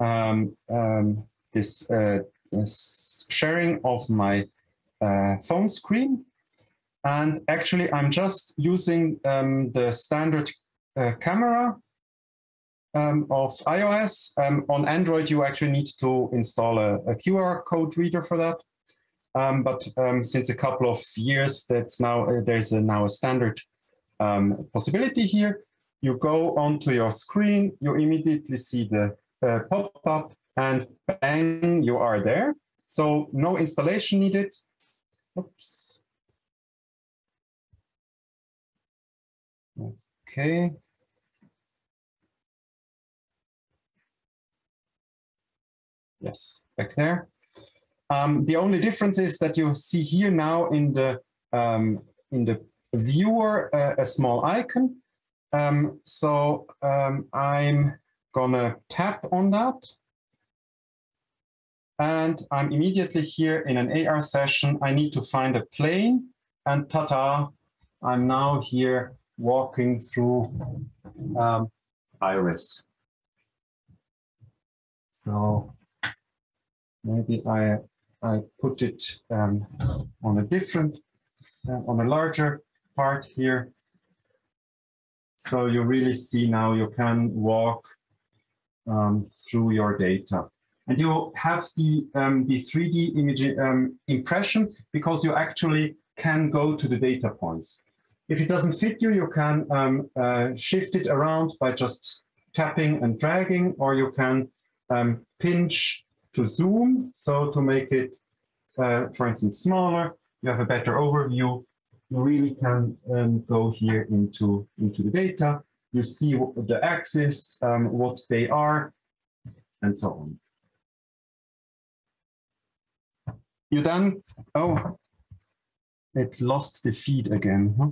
um, um, this, uh, this, sharing of my uh, phone screen. And actually, I'm just using um, the standard uh, camera um, of iOS. Um, on Android, you actually need to install a, a QR code reader for that. Um, but um, since a couple of years, that's now uh, there's a, now a standard um, possibility here. You go onto your screen, you immediately see the uh, pop-up, and bang, you are there. So no installation needed. Oops. Okay. Yes, back there. Um, the only difference is that you see here now in the um, in the viewer uh, a small icon. Um, so um, I'm gonna tap on that. And I'm immediately here in an AR session. I need to find a plane and ta-da, I'm now here walking through um, Iris. So maybe I I put it um, on a different, uh, on a larger part here. So you really see now you can walk um, through your data. And you have the, um, the 3D image um, impression because you actually can go to the data points. If it doesn't fit you, you can um, uh, shift it around by just tapping and dragging, or you can um, pinch to zoom. So to make it, uh, for instance, smaller, you have a better overview. You really can um, go here into, into the data. You see the axis, um, what they are, and so on. You then, oh, it lost the feed again. Huh?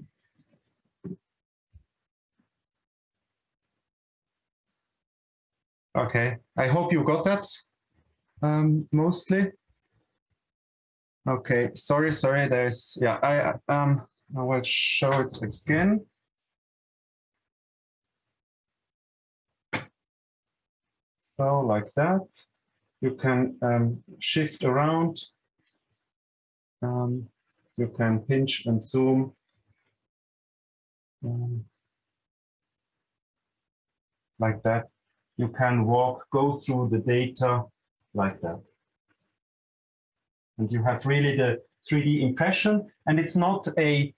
Okay, I hope you got that um, mostly. Okay, sorry, sorry, there's, yeah, I, um, I will show it again. So like that, you can um, shift around. Um, you can pinch and zoom. Um, like that. You can walk, go through the data like that. And you have really the 3D impression, and it's not a,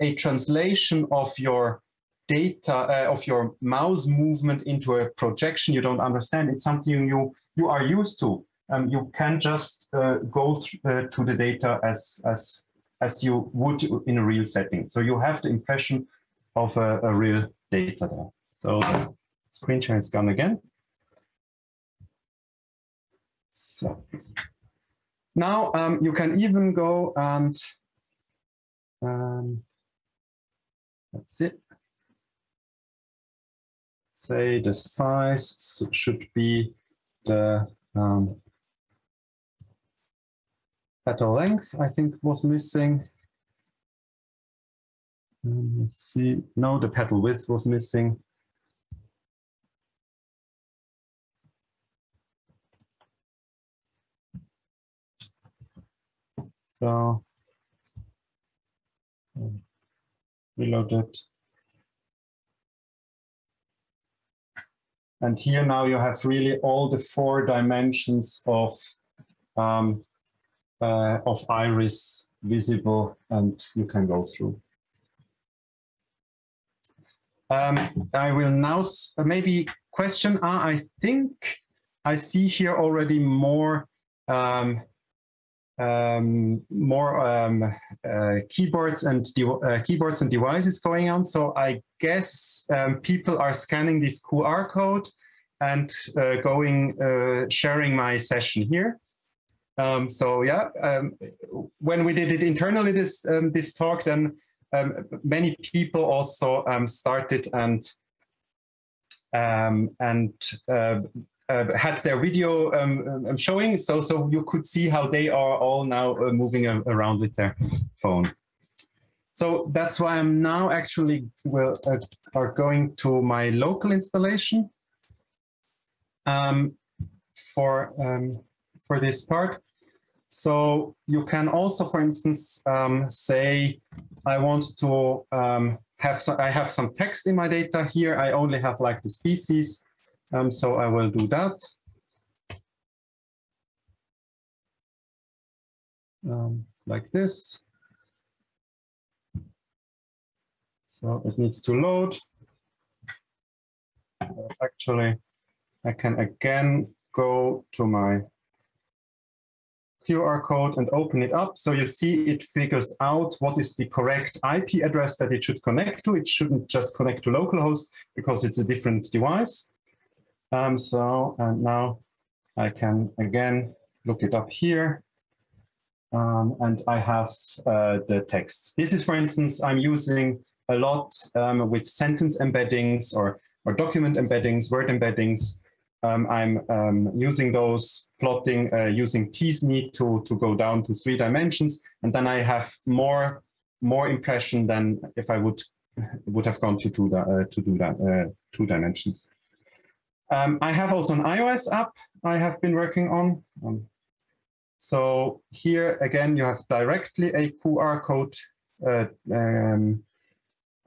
a translation of your data, uh, of your mouse movement into a projection you don't understand. It's something you, you are used to. Um, you can just uh, go uh, to the data as, as, as you would in a real setting. So you have the impression of a, a real data there. So screen share is gone again. So now um, you can even go and um, that's it. Say the size should be the um, petal length, I think was missing. Um, let's see. No, the petal width was missing. So um, reload it. And here now you have really all the four dimensions of um, uh, of iris visible and you can go through. Um, I will now maybe question, uh, I think I see here already more um, um, more um, uh, keyboards and uh, keyboards and devices going on. So I guess um, people are scanning this QR code and uh, going uh, sharing my session here. Um, so yeah, um, when we did it internally this um, this talk, then many people also started and and uh, had their video um, um, showing, so so you could see how they are all now uh, moving around with their phone. So that's why I'm now actually will uh, are going to my local installation um, for um, for this part. So you can also, for instance, um, say I want to um, have some, I have some text in my data here. I only have like the species um, so I will do that. Um, like this. So it needs to load. Actually, I can again go to my QR code and open it up. So you see it figures out what is the correct IP address that it should connect to. It shouldn't just connect to localhost because it's a different device. Um, so and now I can again look it up here. Um, and I have uh, the text. This is, for instance, I'm using a lot um, with sentence embeddings or, or document embeddings, word embeddings. Um, I'm um, using those, plotting, uh, using t-SNE to, to go down to three dimensions. And then I have more, more impression than if I would, would have gone to, two, uh, to do that, uh, two dimensions. Um, I have also an iOS app I have been working on. Um, so here again, you have directly a QR code uh, um,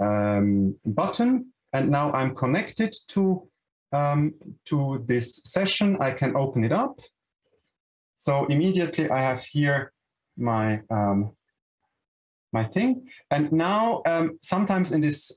um, button. And now I'm connected to, um, to this session. I can open it up. So immediately I have here my um, my thing. And now sometimes in this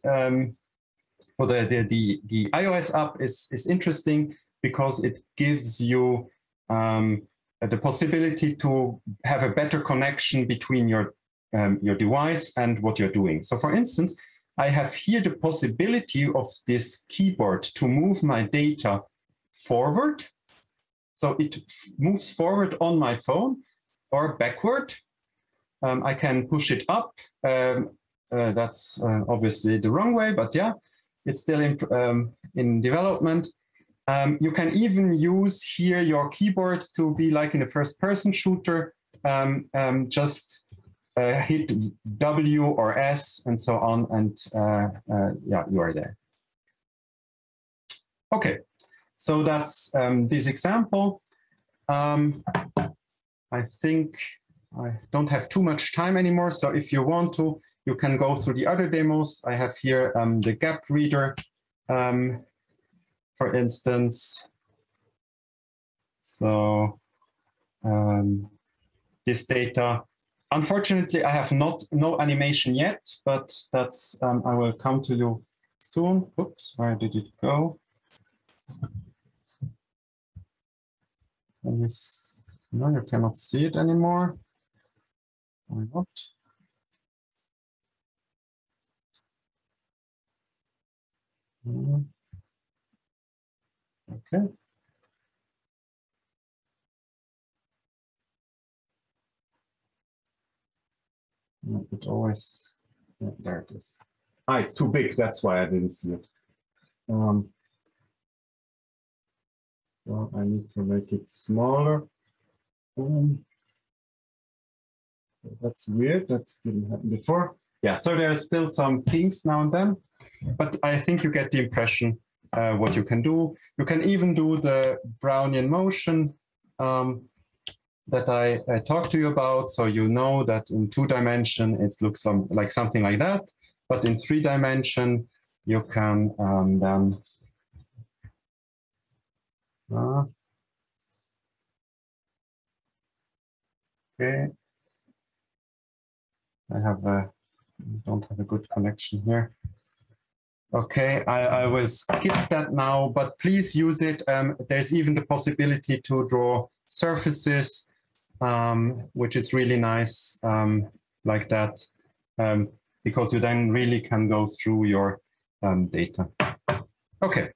the, the, the, the iOS app is, is interesting because it gives you um, the possibility to have a better connection between your, um, your device and what you're doing. So for instance, I have here the possibility of this keyboard to move my data forward. So it moves forward on my phone or backward. Um, I can push it up. Um, uh, that's uh, obviously the wrong way, but yeah. It's still in, um, in development. Um, you can even use here your keyboard to be like in a first person shooter. Um, um, just uh, hit W or S and so on. And uh, uh, yeah, you are there. Okay, so that's um, this example. I think I don't have too much time anymore. So if you want to, you can go through the other demos. I have here um, the gapminder, um, for instance. So um, this data, unfortunately, I have not no animation yet, but that's um, I will come to you soon. Oops, where did it go? no, you cannot see it anymore. Why not? Okay. It always, there it is. Ah, it's too big. That's why I didn't see it. Um, so I need to make it smaller. Um, that's weird. That didn't happen before. Yeah, so there's still some kinks now and then. But I think you get the impression uh, what you can do. You can even do the Brownian motion. Um, that I, I talked to you about. So you know that in two dimension, it looks like something like that. But in three dimension, you can um, then uh, okay. I have a don't have a good connection here. Okay, I, I will skip that now, but please use it. Um, there's even the possibility to draw surfaces, um, which is really nice um, like that, um, because you then really can go through your um, data. Okay,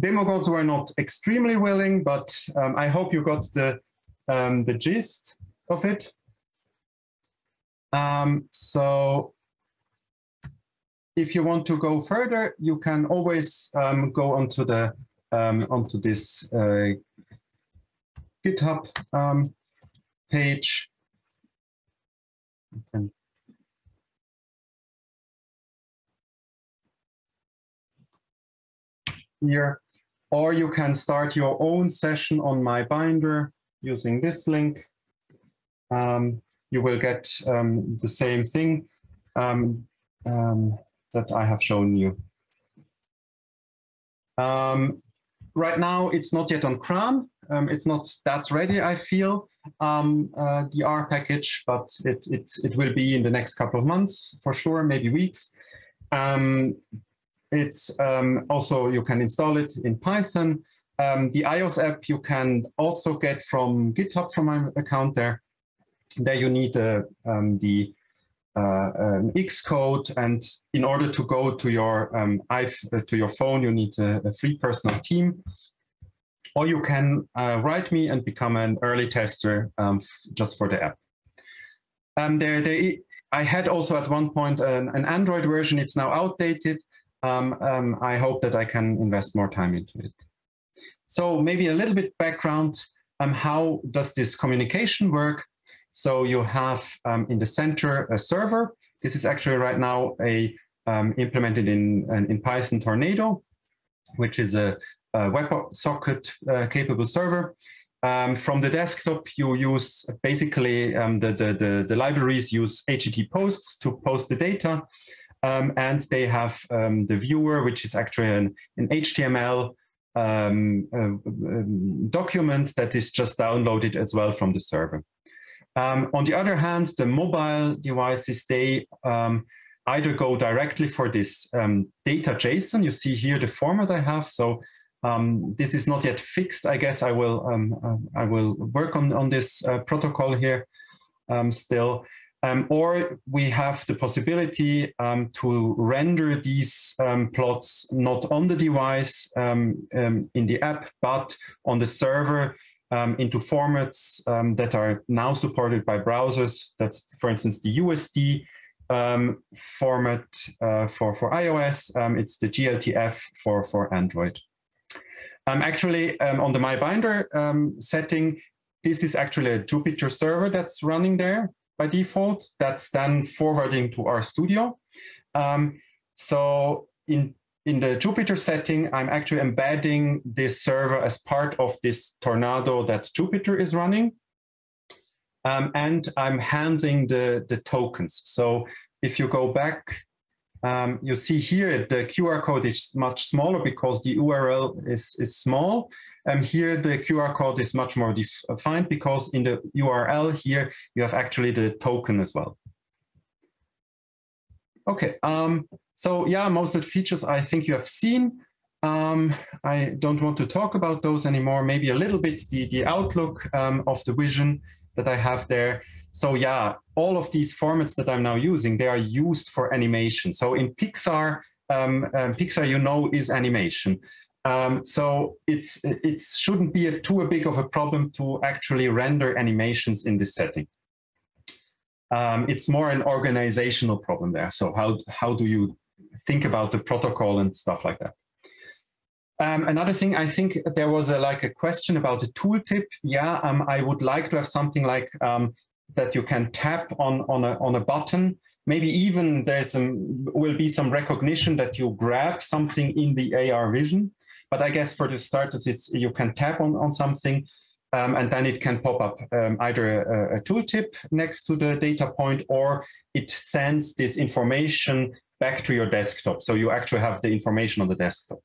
demagogues were not extremely willing, but um, I hope you got the, the gist of it. so if you want to go further, you can always um, go onto the um, onto this uh, GitHub um, page. Okay. Here, or you can start your own session on my binder using this link. Um, you will get um, the same thing. That I have shown you. Um, right now, it's not yet on CRAN. Um, it's not that ready, I feel, um, uh, the R package, but it, it, it will be in the next couple of months for sure, maybe weeks. Um, it's um, also, you can install it in Python. Um, the iOS app you can also get from GitHub from my account there. There you need uh, the uh, um, Xcode, and in order to go to your um, uh, to your phone, you need a, a, free personal team. Or you can uh, write me and become an early tester um, just for the app. Um, there, there, I had also at one point an, an Android version. It's now outdated. Um, um, I hope that I can invest more time into it. So maybe a little bit background. Um, how does this communication work? So you have um, in the center a server. This is actually right now a um, implemented in, in Python Tornado, which is a, a WebSocket uh, capable server. Um, from the desktop, you use basically um, the, the, the, the, libraries use HTTP posts to post the data. Um, and they have um, the viewer, which is actually an, an HTML um, uh, document that is just downloaded as well from the server. Um, on the other hand, the mobile devices, they um, either go directly for this um, data JSON. You see here the format I have. So um, this is not yet fixed. I guess I will um, I will work on, on this uh, protocol here um, still. or we have the possibility to render these plots not on the device in the app, but on the server um, into formats um, that are now supported by browsers. That's, for instance, the USD um, format uh, for, for iOS. Um, it's the GLTF for, for Android. Um, actually, um, on the MyBinder setting, this is actually a Jupyter server that's running there by default. That's then forwarding to RStudio. so in in the Jupyter setting, I'm actually embedding this server as part of this Tornado that Jupyter is running. Um, and I'm handling the, the tokens. So if you go back, um, you see here the QR code is much smaller because the URL is, is small. And um, here the QR code is much more defined because in the URL here, you have actually the token as well. Okay, um, so yeah, most of the features I think you have seen. Um, I don't want to talk about those anymore. Maybe a little bit the, the outlook um, of the vision that I have there. So yeah, all of these formats that I'm now using, they are used for animation. So in Pixar, um, um Pixar, you know, is animation. Um, so it's it shouldn't be a, too big of a problem to actually render animations in this setting. Um, it's more an organizational problem there. So how how do you think about the protocol and stuff like that. Um, another thing, I think there was a, like a question about the tooltip. Yeah, um, I would like to have something like um, that you can tap on on a on a button. Maybe even there's some will be some recognition that you grab something in the AR vision. But I guess for the starters, it's you can tap on on something. Um, and then it can pop up um, either a, a, tooltip next to the data point or it sends this information back to your desktop. So you actually have the information on the desktop.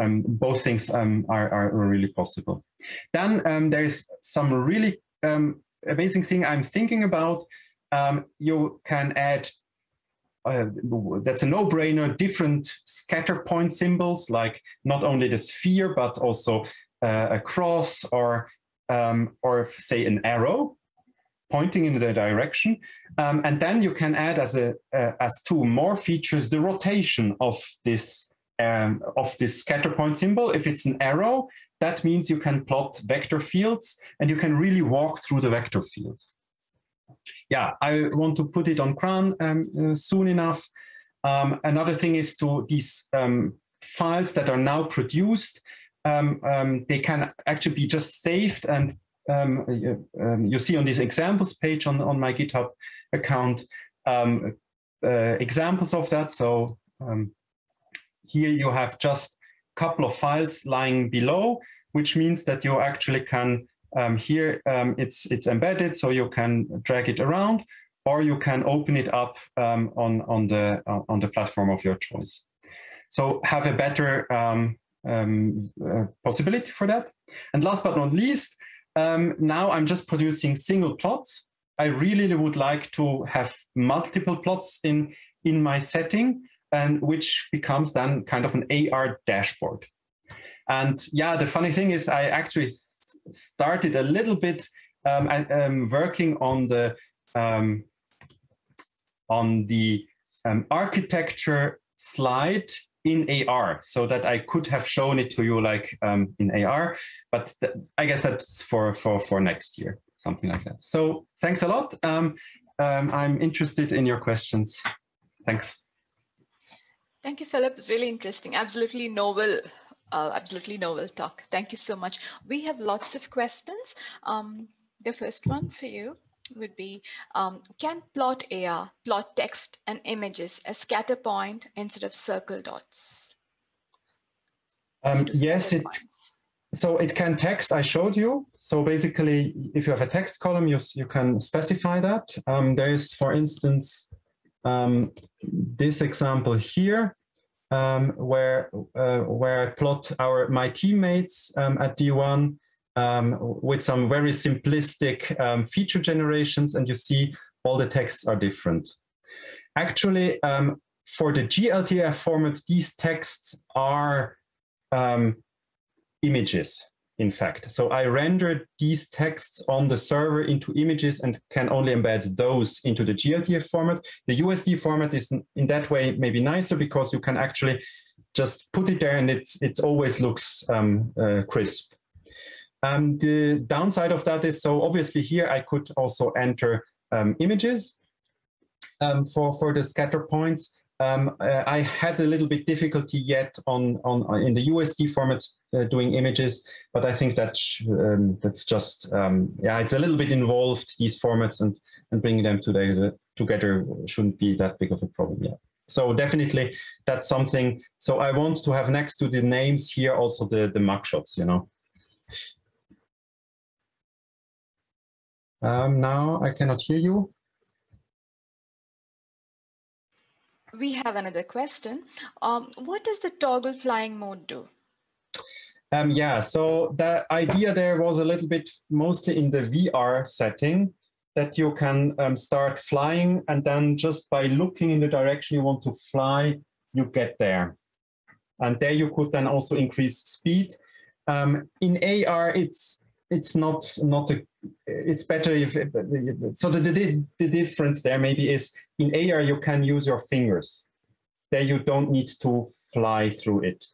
Um, both things um, are, are, really possible. Then um, there is some really um, amazing thing I'm thinking about. you can add uh, that's a no-brainer, different scatter point symbols, like not only the sphere, but also uh, a cross or, um, or say an arrow pointing in the direction. Um, and then you can add as, a, uh, as two more features, the rotation of this, um, of this scatter point symbol. If it's an arrow, that means you can plot vector fields and you can really walk through the vector field yeah, I want to put it on CRAN um, uh, soon enough. Um, another thing is to these um, files that are now produced, um, they can actually be just saved and um, you see on this examples page on, on my GitHub account uh, examples of that. So here you have just a couple of files lying below, which means that you actually can um, here um, it's, it's embedded, so you can drag it around, or you can open it up um, on, on, the, uh, on the platform of your choice. So have a better um, um, uh, possibility for that. And last but not least, um, now I'm just producing single plots. I really would like to have multiple plots in, in my setting, and which becomes then kind of an AR dashboard. And yeah, the funny thing is I actually started a little bit um, um, working on the um, on the um, architecture slide in AR so that I could have shown it to you like um, in AR, but I guess that's for, for, for next year, something like that. So thanks a lot. Um, I'm interested in your questions. Thanks. Thank you, Philipp. It's really interesting. Absolutely novel uh, absolutely novel talk. Thank you so much. We have lots of questions. Um, the first one for you would be, um, can plot AR plot text and images as scatter point instead of circle dots? Um, yes, it, so it can text, I showed you. So basically, if you have a text column, you, you can specify that. Um, there is, for instance, um, this example here um, where uh, where I plot our my teammates um, at D1 um, with some very simplistic um, feature generations, and you see all the texts are different. Actually, um, for the GLTF format, these texts are um, images in fact. So I rendered these texts on the server into images and can only embed those into the GLTF format. The USD format is in that way maybe nicer because you can actually just put it there and it, it always looks um, uh, crisp. Um, the downside of that is, so obviously here I could also enter um, images um, for, for the scatter points. Um, uh, I had a little bit difficulty yet on, on in the USD format uh, doing images, but I think that um, that's just um, yeah, it's a little bit involved these formats and and bringing them together together shouldn't be that big of a problem yet. So definitely that's something. So I want to have next to the names here also the the mugshots, you know. Um, now I cannot hear you. We have another question. Um, what does the toggle flying mode do? Um, yeah, so the idea there was a little bit mostly in the VR setting that you can um, start flying and then just by looking in the direction you want to fly, you get there. And there you could then also increase speed. Um, in AR, it's it's not not a it's better if so the, the the difference there maybe is in AR you can use your fingers. There you don't need to fly through it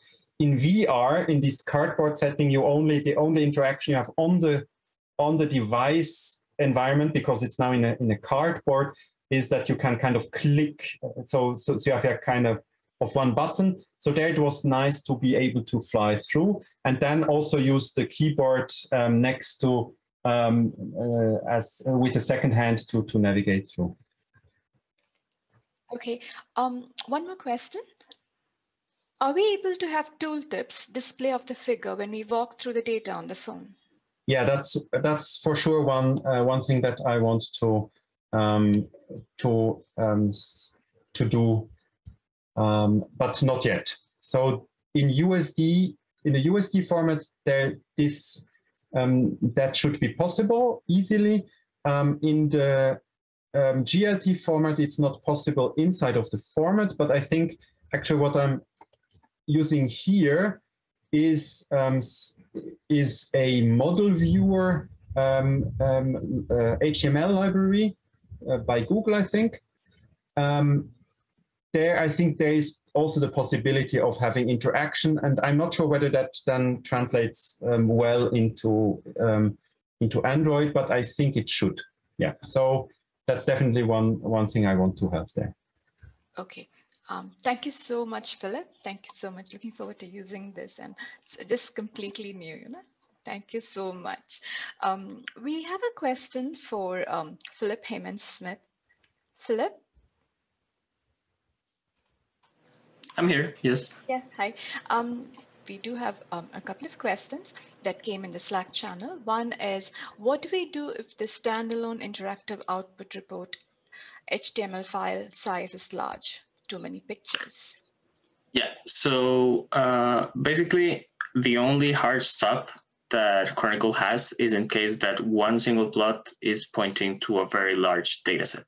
in VR, in this cardboard setting, you only the only interaction you have on the on the device environment because it's now in a in a cardboard is that you can kind of click. So so, so you have a kind of of one button. So there it was nice to be able to fly through and then also use the keyboard um, next to um, uh, as uh, with a second hand to to navigate through. Okay, um, one more question. Are we able to have tooltips display of the figure when we walk through the data on the phone? yeah, that's that's for sure one uh, one thing that I want to um, to um, to do, um, but not yet. So in USD in the USD format, there this um, that should be possible easily. Um, in the um, GLT format, it's not possible inside of the format, but I think actually what I'm using here is um, is a model viewer um, um, uh, HTML library uh, by Google, I think. Um, there, I think there is also the possibility of having interaction, and I'm not sure whether that then translates um, well into um, into Android, but I think it should. Yeah, so that's definitely one one thing I want to have there. Okay. Um, thank you so much, Philipp. Thank you so much. Looking forward to using this and just completely new, you know. Thank you so much. Um, we have a question for um, Philippe Heymans Smith. Philippe? I'm here, yes. Yeah, hi. Um, we do have um, a couple of questions that came in the Slack channel. One is, what do we do if the standalone interactive output report HTML file size is large? too many pictures? Yeah, so uh, basically the only hard stop that Chronicle has is in case that one single plot is pointing to a very large data set.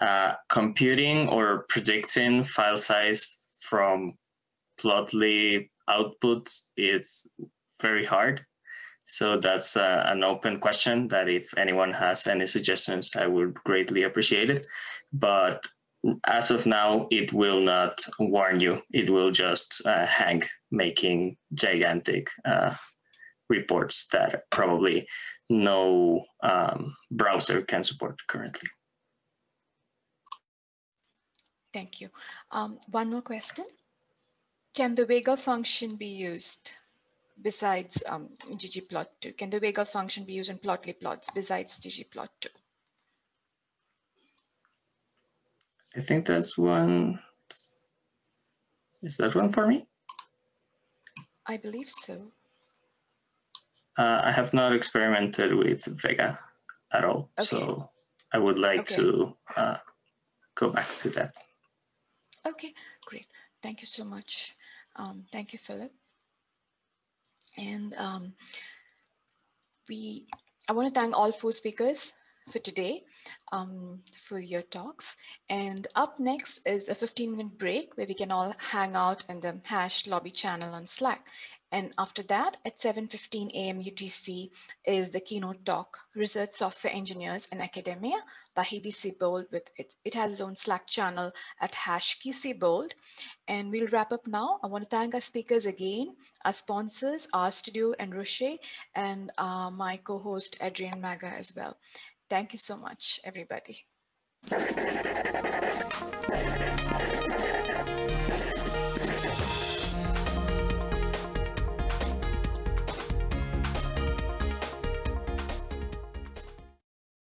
Uh, computing or predicting file size from plotly outputs is very hard. So that's uh, an open question that if anyone has any suggestions, I would greatly appreciate it. But as of now, it will not warn you. It will just uh, hang, making gigantic uh, reports that probably no um, browser can support currently. Thank you. Um, one more question. Can the Vega function be used besides um, ggplot2? Can the Vega function be used in plotly plots besides ggplot2? I think that's one. Is that one for me? I believe so. Uh, I have not experimented with Vega at all, okay. so I would like okay. to uh, go back to that. Okay, great. Thank you so much. Um, thank you, Philippe. And um, we, I want to thank all four speakers for today um, for your talks. And up next is a 15 minute break where we can all hang out in the hash lobby channel on Slack. And after that, at 7.15 a.m. UTC is the keynote talk, Research Software Engineers in Academia by Heidi Seibold. With it, it has its own Slack channel at hash. And we'll wrap up now. I want to thank our speakers again, our sponsors, RStudio and Roche, and uh, my co-host Adrian Maga as well. Thank you so much, everybody.